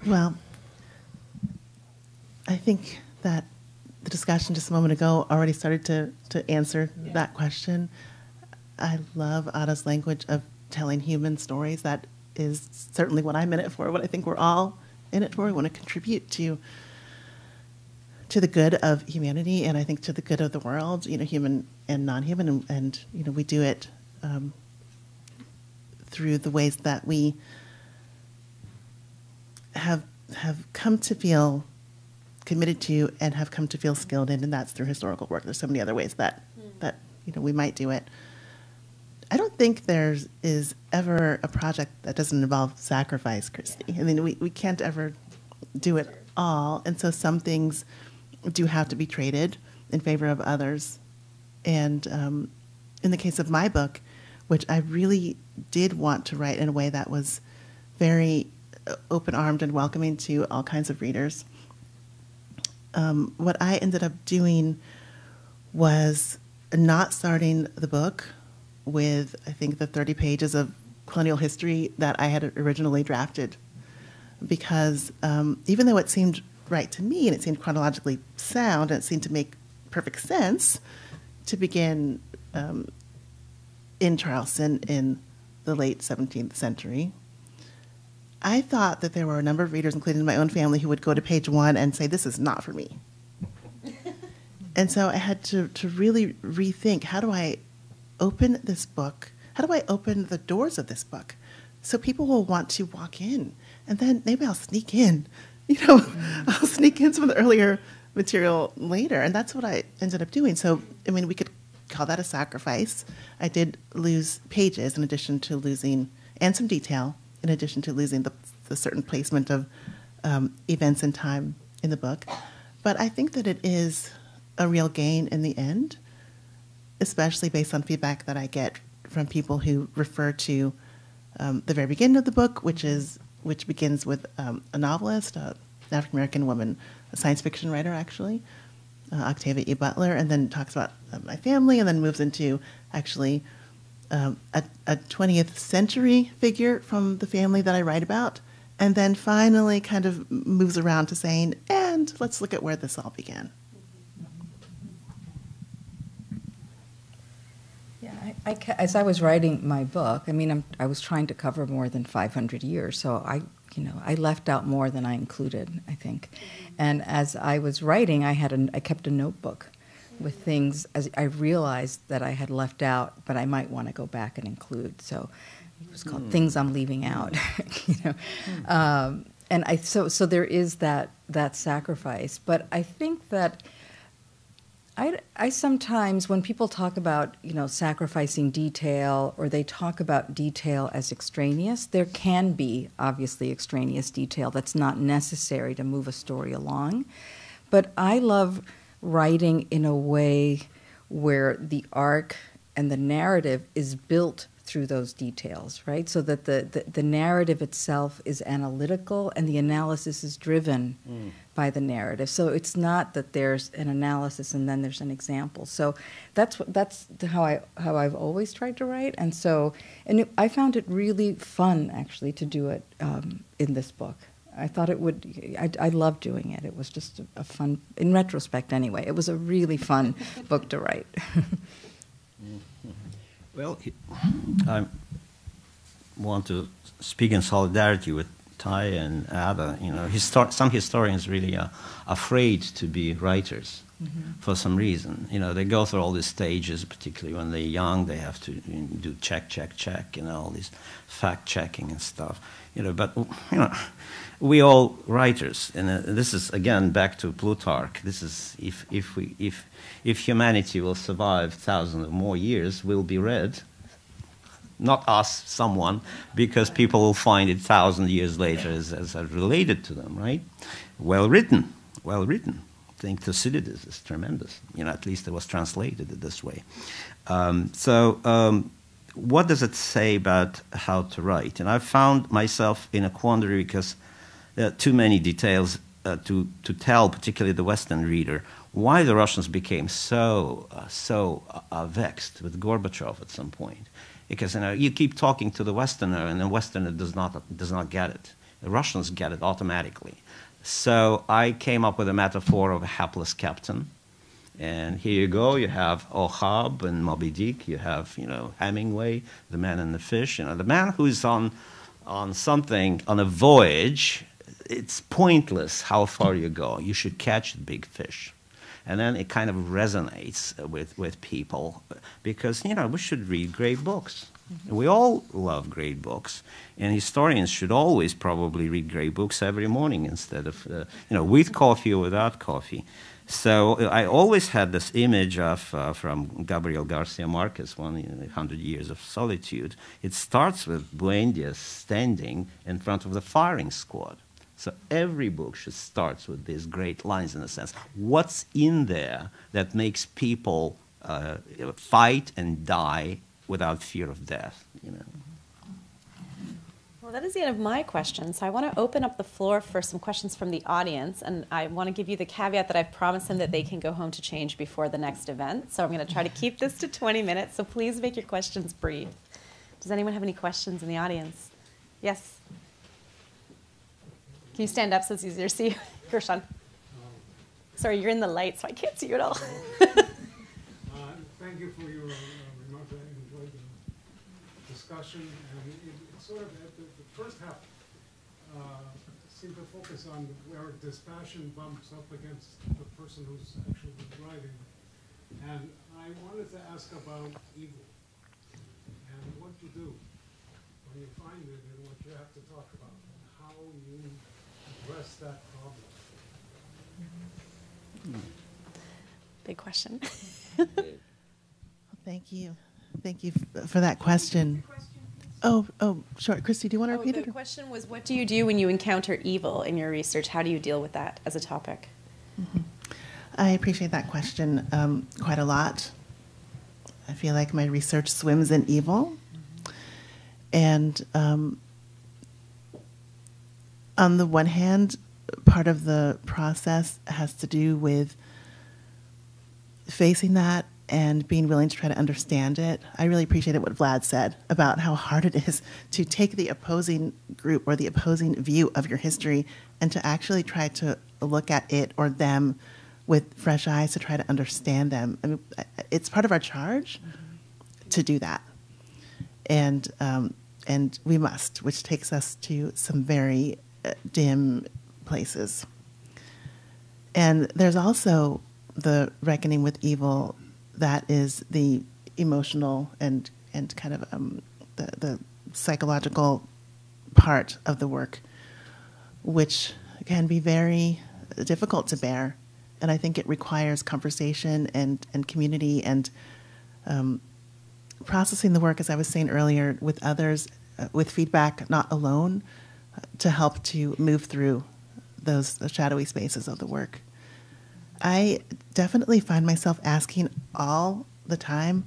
Well, I think that the discussion just a moment ago already started to, to answer yeah. that question. I love Ada's language of telling human stories. That is certainly what I'm in it for, what I think we're all in it for. We want to contribute to to the good of humanity and I think to the good of the world, you know, human and non-human, and, and you know, we do it um, through the ways that we have have come to feel committed to and have come to feel skilled in, and that's through historical work. There's so many other ways that mm. that you know we might do it. I don't think there is ever a project that doesn't involve sacrifice, Kristy. I mean, we, we can't ever do it all, and so some things do have to be traded in favor of others. And um, in the case of my book, which I really did want to write in a way that was very open armed and welcoming to all kinds of readers, um, what I ended up doing was not starting the book with, I think, the 30 pages of colonial history that I had originally drafted. Because um, even though it seemed right to me, and it seemed chronologically sound, and it seemed to make perfect sense to begin um, in Charleston in the late 17th century. I thought that there were a number of readers, including my own family, who would go to page one and say, This is not for me. and so I had to, to really rethink how do I open this book? How do I open the doors of this book so people will want to walk in? And then maybe I'll sneak in you know, I'll sneak in some of the earlier material later. And that's what I ended up doing. So, I mean, we could call that a sacrifice. I did lose pages in addition to losing and some detail, in addition to losing the, the certain placement of um, events and time in the book. But I think that it is a real gain in the end, especially based on feedback that I get from people who refer to um, the very beginning of the book, which is which begins with um, a novelist, an African American woman, a science fiction writer actually, uh, Octavia E. Butler, and then talks about uh, my family, and then moves into actually um, a, a 20th century figure from the family that I write about, and then finally kind of moves around to saying, and let's look at where this all began. Yeah, I, I as I was writing my book, I mean, I'm, i was trying to cover more than 500 years, so I, you know, I left out more than I included, I think. And as I was writing, I had a, I kept a notebook with things as I realized that I had left out, but I might want to go back and include. So it was called mm. "Things I'm Leaving Out," you know. Mm. Um, and I so so there is that that sacrifice, but I think that. I, I sometimes, when people talk about, you know, sacrificing detail or they talk about detail as extraneous, there can be obviously extraneous detail that's not necessary to move a story along. But I love writing in a way where the arc and the narrative is built through those details, right? So that the, the, the, narrative itself is analytical and the analysis is driven mm. By the narrative. So it's not that there's an analysis and then there's an example. So that's that's how I how I've always tried to write. And so and it, I found it really fun actually to do it um, in this book. I thought it would. I, I loved doing it. It was just a, a, fun, in retrospect, anyway. It was a really fun book to write. well, I want to speak in solidarity with Ty and Ada. You know, histor- some historians really are afraid to be writers. Mm-hmm. For some reason, you know, they go through all these stages, particularly when they're young. They have to you know, do check, check, check, you know, all these fact checking and stuff. You know, but you know, we all writers, and uh, this is again back to Plutarch. This is if if we if if humanity will survive thousands of more years, will be read. Not us, someone, because people will find it thousand years later as, as related to them, right? Well written, well written. I think Thucydides is tremendous. You know, at least it was translated this way. Um, so. Um, what does it say about how to write? And I found myself in a quandary because uh, too many details uh, to, to tell, particularly the Western reader, why the Russians became so, uh, so uh, vexed with Gorbachev at some point. Because you, know, you keep talking to the Westerner, and the Westerner does not, does not get it. The Russians get it automatically. So I came up with a metaphor of a hapless captain. And here you go. You have Ahab and Moby Dick. You have, you know, Hemingway, the man and the fish. You know, the man who's on, on something on a voyage it's pointless how far you go. You should catch the big fish. And then it kind of resonates with, with people because, you know, we should read great books. Mm-hmm. We all love great books. And historians should always probably read great books every morning instead of, uh, you know, with coffee or without coffee. So uh, I always had this image of uh, from Gabriel Garcia Marquez, one in Hundred Years of Solitude. It starts with Buendia standing in front of the firing squad. So every book should start with these great lines in a sense. What's in there that makes people uh, fight and die without fear of death? You know. Well, that is the end of my questions. So I want to open up the floor for some questions from the audience, and I want to give you the caveat that I've promised them that they can go home to change before the next event. So I'm going to try to keep this to 20 minutes. So please make your questions brief. Does anyone have any questions in the audience? Yes. Can you stand up so it's easier to see? Gershon. Sorry, you're in the light, so I can't see you at all. uh, thank you for your uh, remarks. I enjoyed the discussion. And it, it sort of, the, the first half uh, seemed to focus on where dispassion bumps up against the person who's actually driving. And I wanted to ask about evil and what you do when you find it and what you have to talk about and how you address that problem? Big question. well, thank you. Thank you for that question. Oh, oh, sure. Kristy, do you want to Oh, repeat the it? or- question was, what do you do when you encounter evil in your research? How do you deal with that as a topic? I appreciate that question um, quite a lot. I feel like my research swims in evil. And um, on the one hand, part of the process has to do with facing that and being willing to try to understand it. I really appreciated what Vlad said about how hard it is to take the opposing group or the opposing view of your history and to actually try to look at it or them with fresh eyes to try to understand them. I mean, it's part of our charge to do that, and um, and we must, which takes us to some very dim places. And there's also the reckoning with evil that is the emotional and and kind of um, the the psychological part of the work, which can be very difficult to bear, and I think it requires conversation and and community and um, processing the work, as I was saying earlier, with others, uh, with feedback, not alone, to help to move through those shadowy spaces of the work. I definitely find myself asking all the time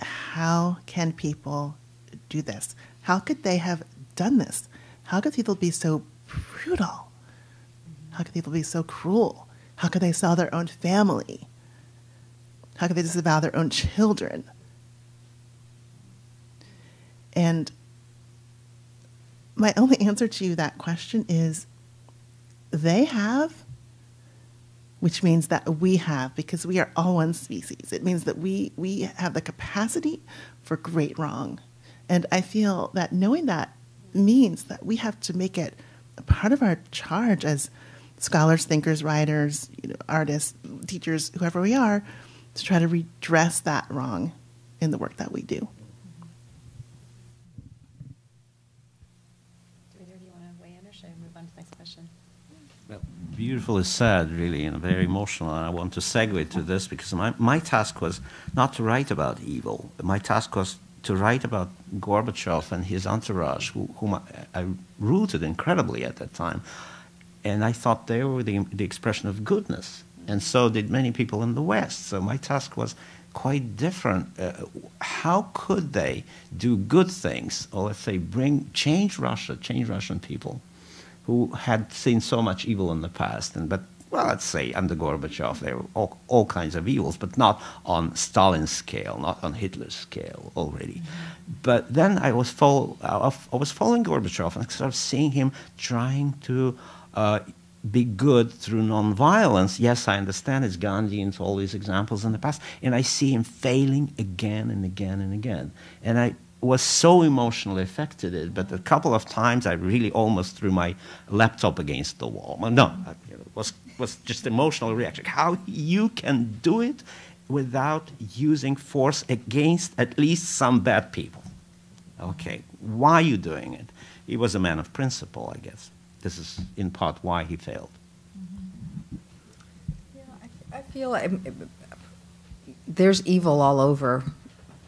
how can people do this? How could they have done this? How could people be so brutal? How could people be so cruel? How could they sell their own family? How could they disavow their own children? And my only answer to that question is they have, which means that we have, because we are all one species. It means that we, we have the capacity for great wrong. And I feel that knowing that means that we have to make it a part of our charge as scholars, thinkers, writers, you know, artists, teachers, whoever we are, to try to redress that wrong in the work that we do. Do either of you want to weigh in, or should I move on to the next question? Well, beautiful is said, really, and very emotional. And I want to segue to this because my, my task was not to write about evil. My task was to write about Gorbachev and his entourage, who, whom I, I rooted incredibly at that time. And I thought they were the, the expression of goodness. And so did many people in the West. So my task was quite different. Uh, how could they do good things, or let's say, bring change Russia, change Russian people? Who had seen so much evil in the past. And but well, let's say under Gorbachev, there were all, all kinds of evils, but not on Stalin's scale, not on Hitler's scale already. But then I was follow, I was following Gorbachev and sort of seeing him trying to. Uh, be good through nonviolence. Yes, I understand it's Gandhi and all these examples in the past, and I see him failing again and again and again. And I was so emotionally affected, eh, but a couple of times I really almost threw my laptop against the wall. No, uh, it was, was just emotional reaction. How you can do it without using force against at least some bad people. Okay, why are you doing it? He was a man of principle, I guess. This is in part why he failed. Yeah, I, I feel like mm, mm, there's evil all over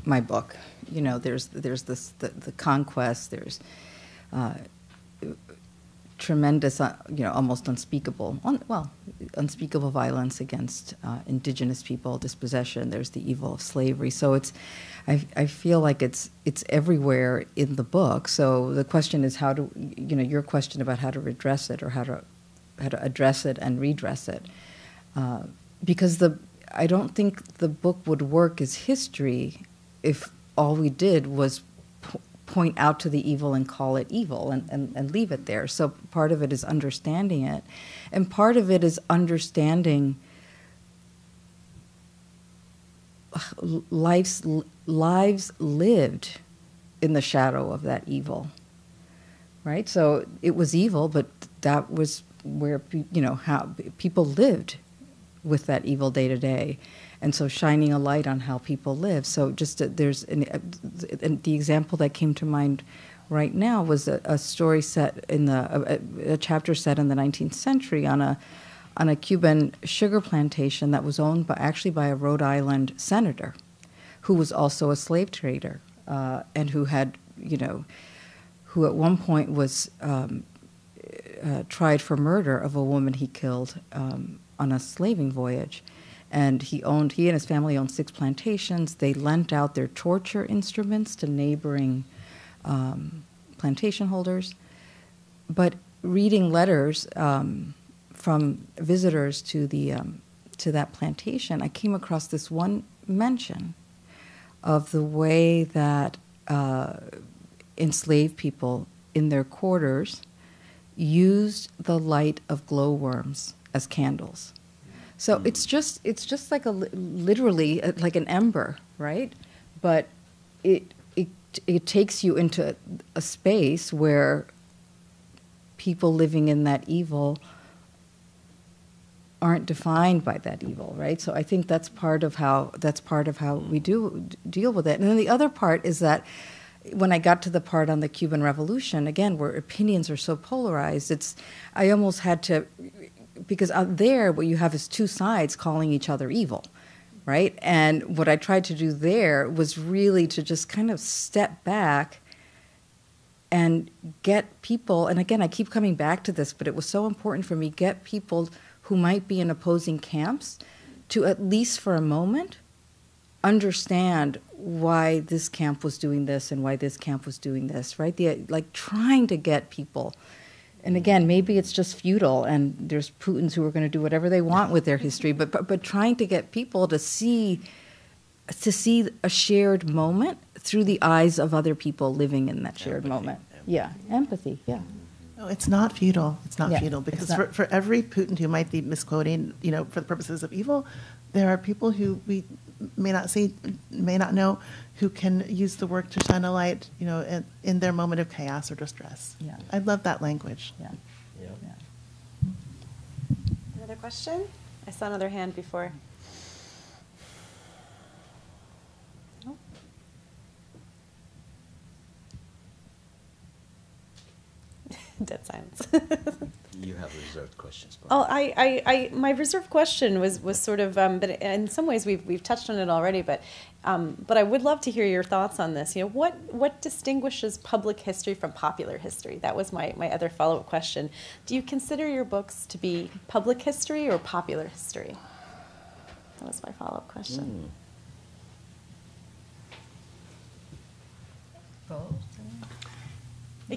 my book. You know, there's there's this the, the conquest. There's uh, tremendous, uh, you know, almost unspeakable, un, well, unspeakable violence against uh, indigenous people, dispossession. There's the evil of slavery. So it's, I, I feel like it's it's everywhere in the book. So the question is how to, you know, your question about how to redress it or how to how to address it and redress it, uh, because the I don't think the book would work as history if all we did was po- point out to the evil and call it evil and, and, and leave it there. So part of it is understanding it, and part of it is understanding life's lives lived in the shadow of that evil. Right. So it was evil, but that was where you know how people lived with that evil day to day and so shining a light on how people live so just uh, there's an, uh, th- the example that came to mind right now was a, a story set in the a, a chapter set in the 19th century on a on a Cuban sugar plantation that was owned by actually by a Rhode Island senator who was also a slave trader uh, and who had you know, who at one point was um, uh, tried for murder of a woman he killed um, on a slaving voyage. And he owned, he and his family owned six plantations. They lent out their torture instruments to neighboring um, plantation holders. But reading letters um, from visitors to the um, to that plantation, I came across this one mention of the way that uh, enslaved people in their quarters used the light of glowworms as candles. So mm. it's just it's just like a literally uh, like an ember, right? But it it it takes you into a space where people living in that evil aren't defined by that evil, right? So I think that's part of how that's part of how we do deal with it. And then the other part is that when I got to the part on the Cuban Revolution, again, where opinions are so polarized, it's I almost had to because out there what you have is two sides calling each other evil, right? And what I tried to do there was really to just kind of step back and get people and again I keep coming back to this, but it was so important for me get people who might be in opposing camps to at least for a moment understand why this camp was doing this and why this camp was doing this, right? The, like trying to get people. And again, maybe it's just futile, and there's Putins who are going to do whatever they want with their history. But, but but trying to get people to see to see a shared moment through the eyes of other people living in that shared empathy, moment. Empathy. Yeah, empathy. Yeah. No, it's not futile. It's not yeah, futile because for, for every Putin who might be misquoting, you know, for the purposes of evil, there are people who we may not see, may not know, who can use the work to shine a light, you know, in, in their moment of chaos or distress. Yeah. I love that language. Yeah. yeah. yeah. Another question? I saw another hand before. Dead silence. you have reserved questions. Oh, I, I, I, my reserved question was, was sort of, um, but in some ways we've, we've touched on it already, but, um, but I would love to hear your thoughts on this. You know, what, what distinguishes public history from popular history? That was my, my other follow-up question. Do you consider your books to be public history or popular history? That was my follow-up question. Mm. Both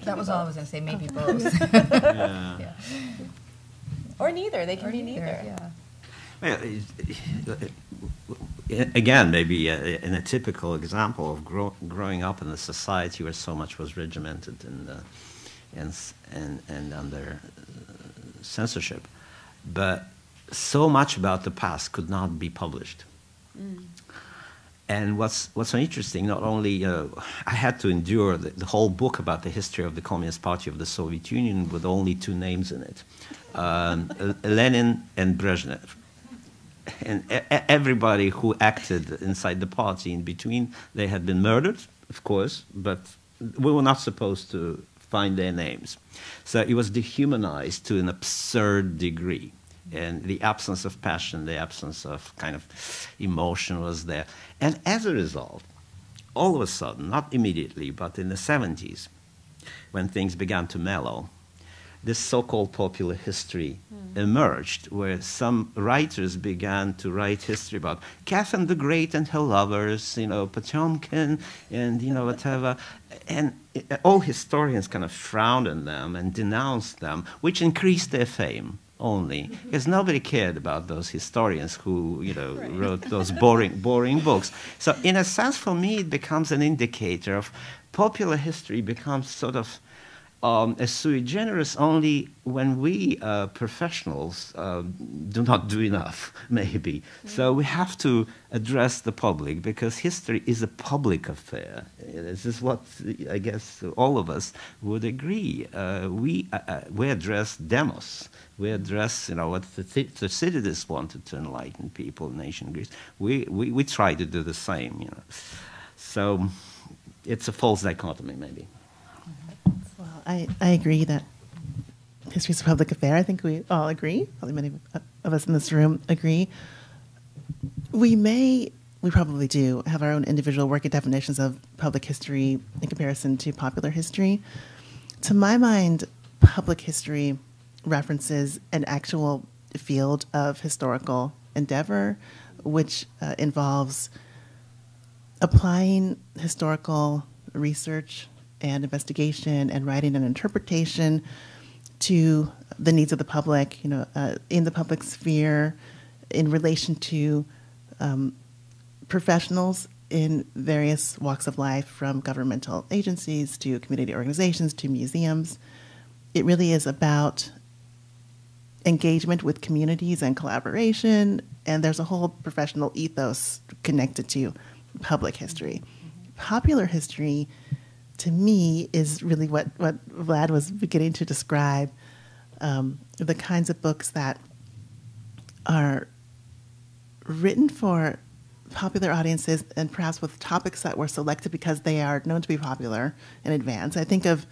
that was all I was going to say. Maybe both. yeah. yeah. Or neither. They can or be neither. Yeah. Well, again, maybe uh, in a typical example of grow, growing up in a society where so much was regimented and uh, and, and and under uh, censorship, but so much about the past could not be published. Mm. And what's what's so interesting, not only uh, I had to endure the, the, whole book about the history of the Communist Party of the Soviet Union with only two names in it, um, Lenin and Brezhnev. And everybody who acted inside the party in between, they had been murdered, of course, but we were not supposed to find their names. So it was dehumanized to an absurd degree and the absence of passion, the absence of kind of emotion was there. And as a result, all of a sudden, not immediately, but in the 70s, when things began to mellow, this so-called popular history mm. emerged, where some writers began to write history about Catherine the Great and her lovers, you know, Potemkin, and you know whatever, and all historians kind of frowned on them and denounced them, which increased their fame only because nobody cared about those historians who you know right. wrote those boring boring books so in a sense for me it becomes an indicator of popular history becomes sort of um, a sui generis only when we uh, professionals uh, do not do enough, maybe. Mm. So we have to address the public because history is a public affair. This is what I guess all of us would agree. Uh, we, uh, uh, we address demos. We address, you know, what the Thucydides wanted to enlighten people in ancient Greece. We, we, we try to do the same, you know. So it's a false dichotomy, maybe. Well, I, I agree that history is a public affair. I think we all agree, probably many of us in this room agree. We may we probably do have our own individual working definitions of public history in comparison to popular history. To my mind, public history references an actual field of historical endeavor, which uh, involves applying historical research and investigation and writing and interpretation to the needs of the public, you know, uh, in the public sphere, in relation to um, professionals in various walks of life, from governmental agencies to community organizations to museums. It really is about engagement with communities and collaboration, and there's a whole professional ethos connected to public history. Popular history, to me, is really what, what Vlad was beginning to describe um, the kinds of books that are written for popular audiences and perhaps with topics that were selected because they are known to be popular in advance. I think of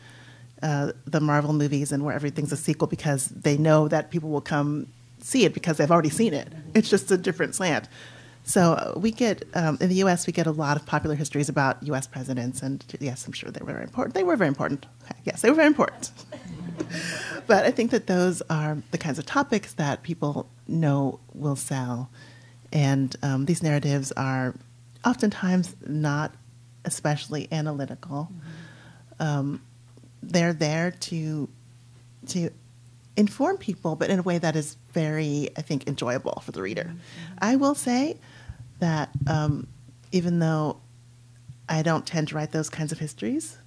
uh, the Marvel movies and where everything's a sequel because they know that people will come see it because they've already seen it. It's just a different slant. So uh, we get um, in the U.S. we get a lot of popular histories about U.S. presidents, and yes, I'm sure they were very important. They were very important. Okay, yes, they were very important. but I think that those are the kinds of topics that people know will sell, and um, these narratives are oftentimes not especially analytical. Mm-hmm. Um, they're there to to inform people, but in a way that is very, I think, enjoyable for the reader. Mm-hmm. I will say that um, even though I don't tend to write those kinds of histories,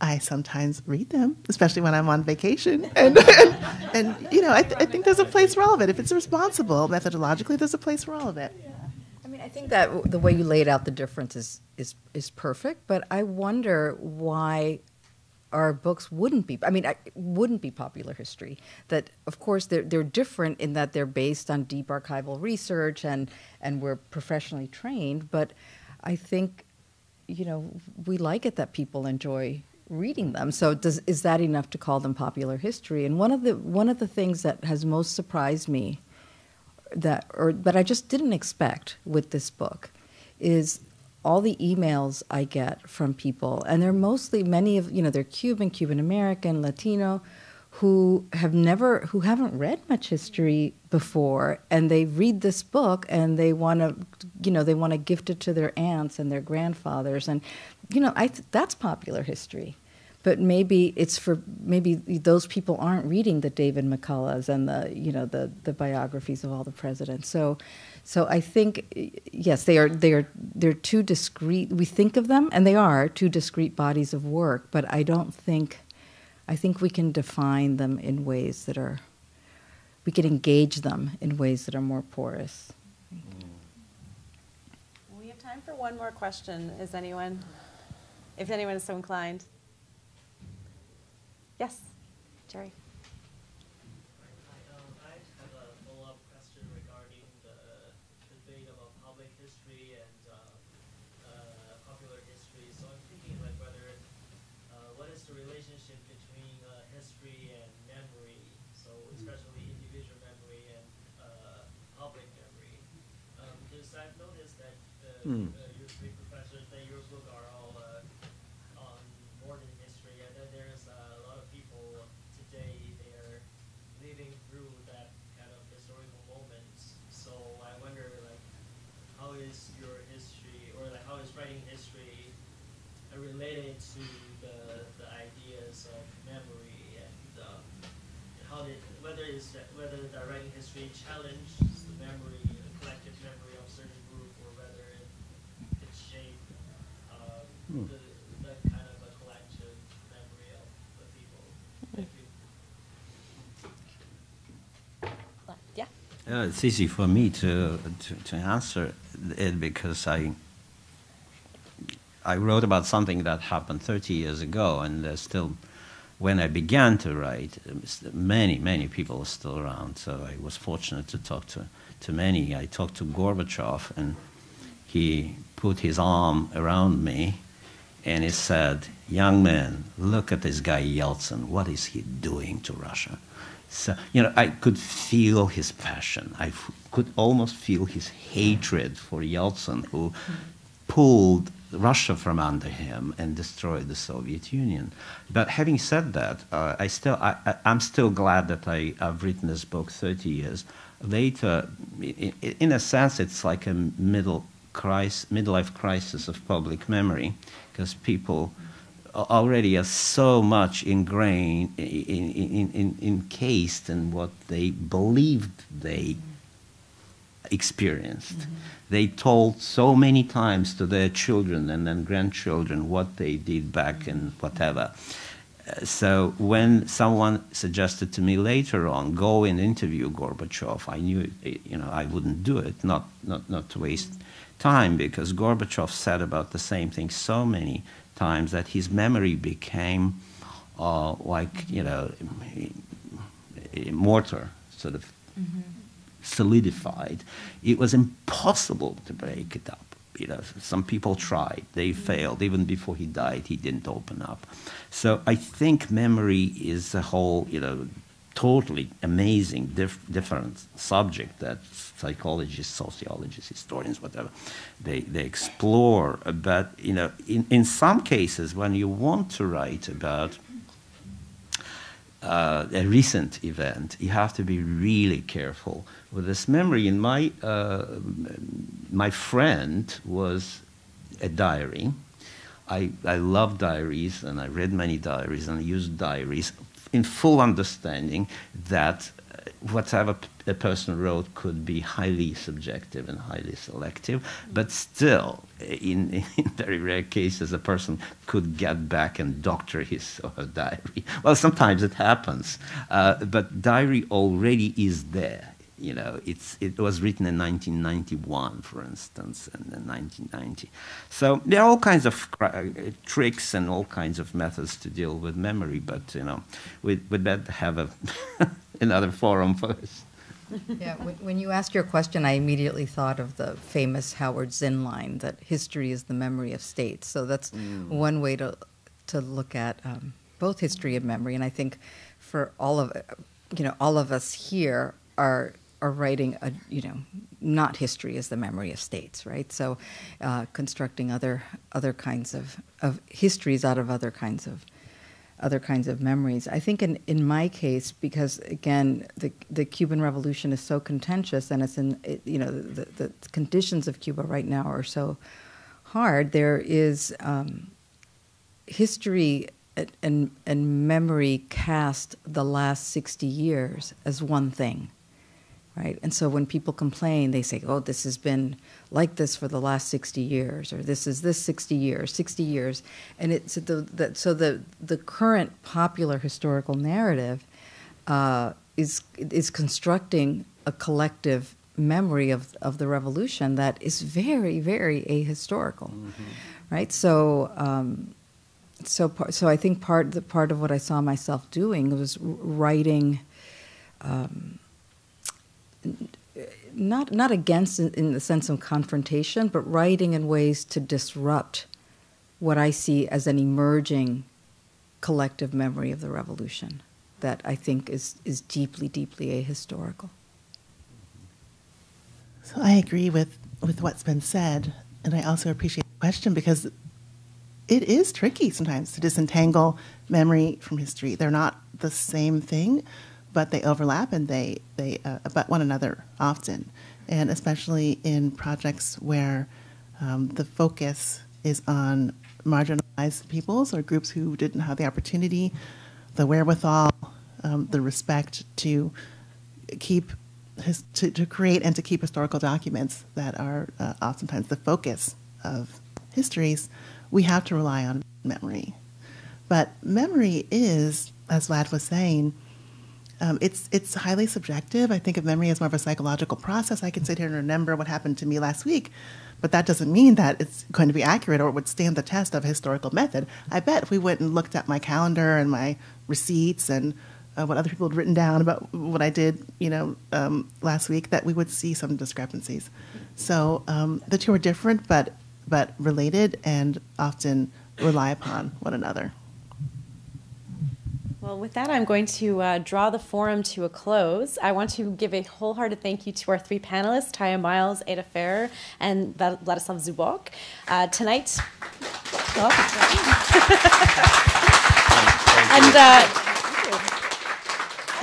I sometimes read them, especially when I'm on vacation. And, and, and you know, I, th- I, think there's a place for all of it. If it's responsible methodologically, there's a place for all of it. I mean, I think that the way you laid out the difference is, is, is perfect, but I wonder why our books wouldn't be i mean wouldn't be popular history. That of course they're, they're different in that they're based on deep archival research and and we're professionally trained but i think you know we like it that people enjoy reading them. So does is that enough to call them popular history? And one of the one of the things that has most surprised me that or that I just didn't expect with this book is all the emails I get from people, and they're mostly many of you know they're Cuban, Cuban American, Latino, who have never who haven't read much history before, and they read this book and they want to you know they want to gift it to their aunts and their grandfathers, and you know I th- that's popular history. But maybe it's for maybe those people aren't reading the David McCulloughs and the you know the the biographies of all the presidents. So so I think yes, they are they are they're two discrete. We think of them, and they are two discrete bodies of work. But I don't think I think we can define them in ways that are we can engage them in ways that are more porous. We have time for one more question. Is anyone, if anyone is so inclined? Yes, Jerry. Mm. your three professors that your book are all uh, on modern history, and then there's a lot of people today they are living through that kind of historical moments. So I wonder, like, how is your history, or like, how is writing history and then there is a lot of people today they are living through that kind of historical moment. So I wonder like how is your history or like how is writing history uh related to the the ideas of memory and um, how did whether is whether the writing history challenge the memory, the collective memory of certain Hmm. the, the kind of a collective memory of the people. Yeah. It's easy for me to, to, to answer it because I I wrote about something that happened 30 years ago, and still, when I began to write, um, many, many people are still around. So I was fortunate to talk to, to many. I talked to Gorbachev, and he put his arm around me and he said, Young man, look at this guy Yeltsin. What is he doing to Russia? So, you know, I could feel his passion. I could almost feel his hatred for Yeltsin, who pulled Russia from under him and destroyed the Soviet Union. But having said that, uh, I still, I, I'm still glad that I, I've written this book 30 years later. In, in a sense, it's like a middle crisis, midlife crisis of public memory, because people already are so much ingrained, in, in, in, encased in what they believed they experienced. Mm-hmm. They told so many times to their children and then grandchildren what they did back in whatever. Uh, so when someone suggested to me later on, go and interview Gorbachev, I knew you know I wouldn't do it, not not not to waste time, because Gorbachev said about the same thing so many times that his memory became uh, like you know mortar sort of mm-hmm solidified, it was impossible to break it up. You know, some people tried, they failed. Even before he died, he didn't open up. So I think memory is a whole, you know, totally amazing, dif- different subject that psychologists, sociologists, historians, whatever, they, they explore. But, you know, in, in some cases, when you want to write about uh, a recent event, you have to be really careful with this memory. And my, uh, my friend was a diary. I, I love diaries, and I read many diaries, and I used diaries in full understanding that whatever a person wrote could be highly subjective and highly selective, but still, in, in very rare cases, a person could get back and doctor his or her diary. Well, sometimes it happens, uh, but diary already is there. You know, it's, it was written in 1991, for instance, and in 1990. So there are all kinds of uh, tricks and all kinds of methods to deal with memory, but, you know, we'd, we'd better have a another forum first. yeah, when, when, you asked your question, I immediately thought of the famous Howard Zinn line that history is the memory of states. So that's mm. one way to to look at um, both history and memory. And I think for all of you know all of us here are are writing a you know not history as the memory of states, right? So uh, constructing other other kinds of of histories out of other kinds of other kinds of memories. I think in, in my case, because again, the, the Cuban Revolution is so contentious and it's in, it, you know, the, the conditions of Cuba right now are so hard, there is um, history and, and memory cast the last 60 years as one thing right? And so when people complain, they say, "Oh, this has been like this for the last 60 years," or "This is this 60 years, 60 years," and it's the, the so the the current popular historical narrative uh, is is constructing a collective memory of of the revolution that is very very ahistorical, mm-hmm. right? So. Um, so, so I think part the part of what I saw myself doing was writing um, not not against in, in, the sense of confrontation, but writing in ways to disrupt what I see as an emerging collective memory of the revolution that I think is is deeply, deeply ahistorical. So I agree with with what's been said, and I also appreciate the question because it is tricky sometimes to disentangle memory from history. They're not the same thing but they overlap and they they uh, abut one another often, and especially in projects where um, the focus is on marginalized peoples or groups who didn't have the opportunity, the wherewithal, um, the respect to keep his, to, to create and to keep historical documents that are uh, oftentimes the focus of histories, we have to rely on memory. But memory is, as Vlad was saying, um, it's it's highly subjective. I think of memory as more of a psychological process. I can sit here and remember what happened to me last week, but that doesn't mean that it's going to be accurate or it would stand the test of historical method. I bet if we went and looked at my calendar and my receipts and uh, what other people had written down about what I did, you know, um, last week, that we would see some discrepancies. So um, the two are different, but but related and often rely upon one another. Well, with that, I'm going to uh, draw the forum to a close. I want to give a wholehearted thank you to our three panelists, Tiya Miles, Ada Ferrer, and Vladislav Zubok. Uh, tonight, and uh,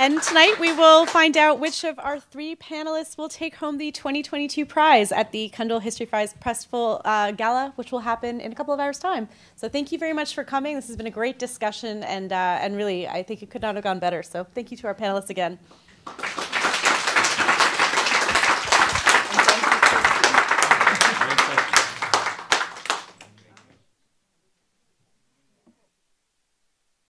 and tonight we will find out which of our three panelists will take home the 2022 prize at the Cundill History Prize Festival uh, Gala, which will happen in a couple of hours' time. So thank you very much for coming. This has been a great discussion, and uh, and really, I think it could not have gone better. So thank you to our panelists again.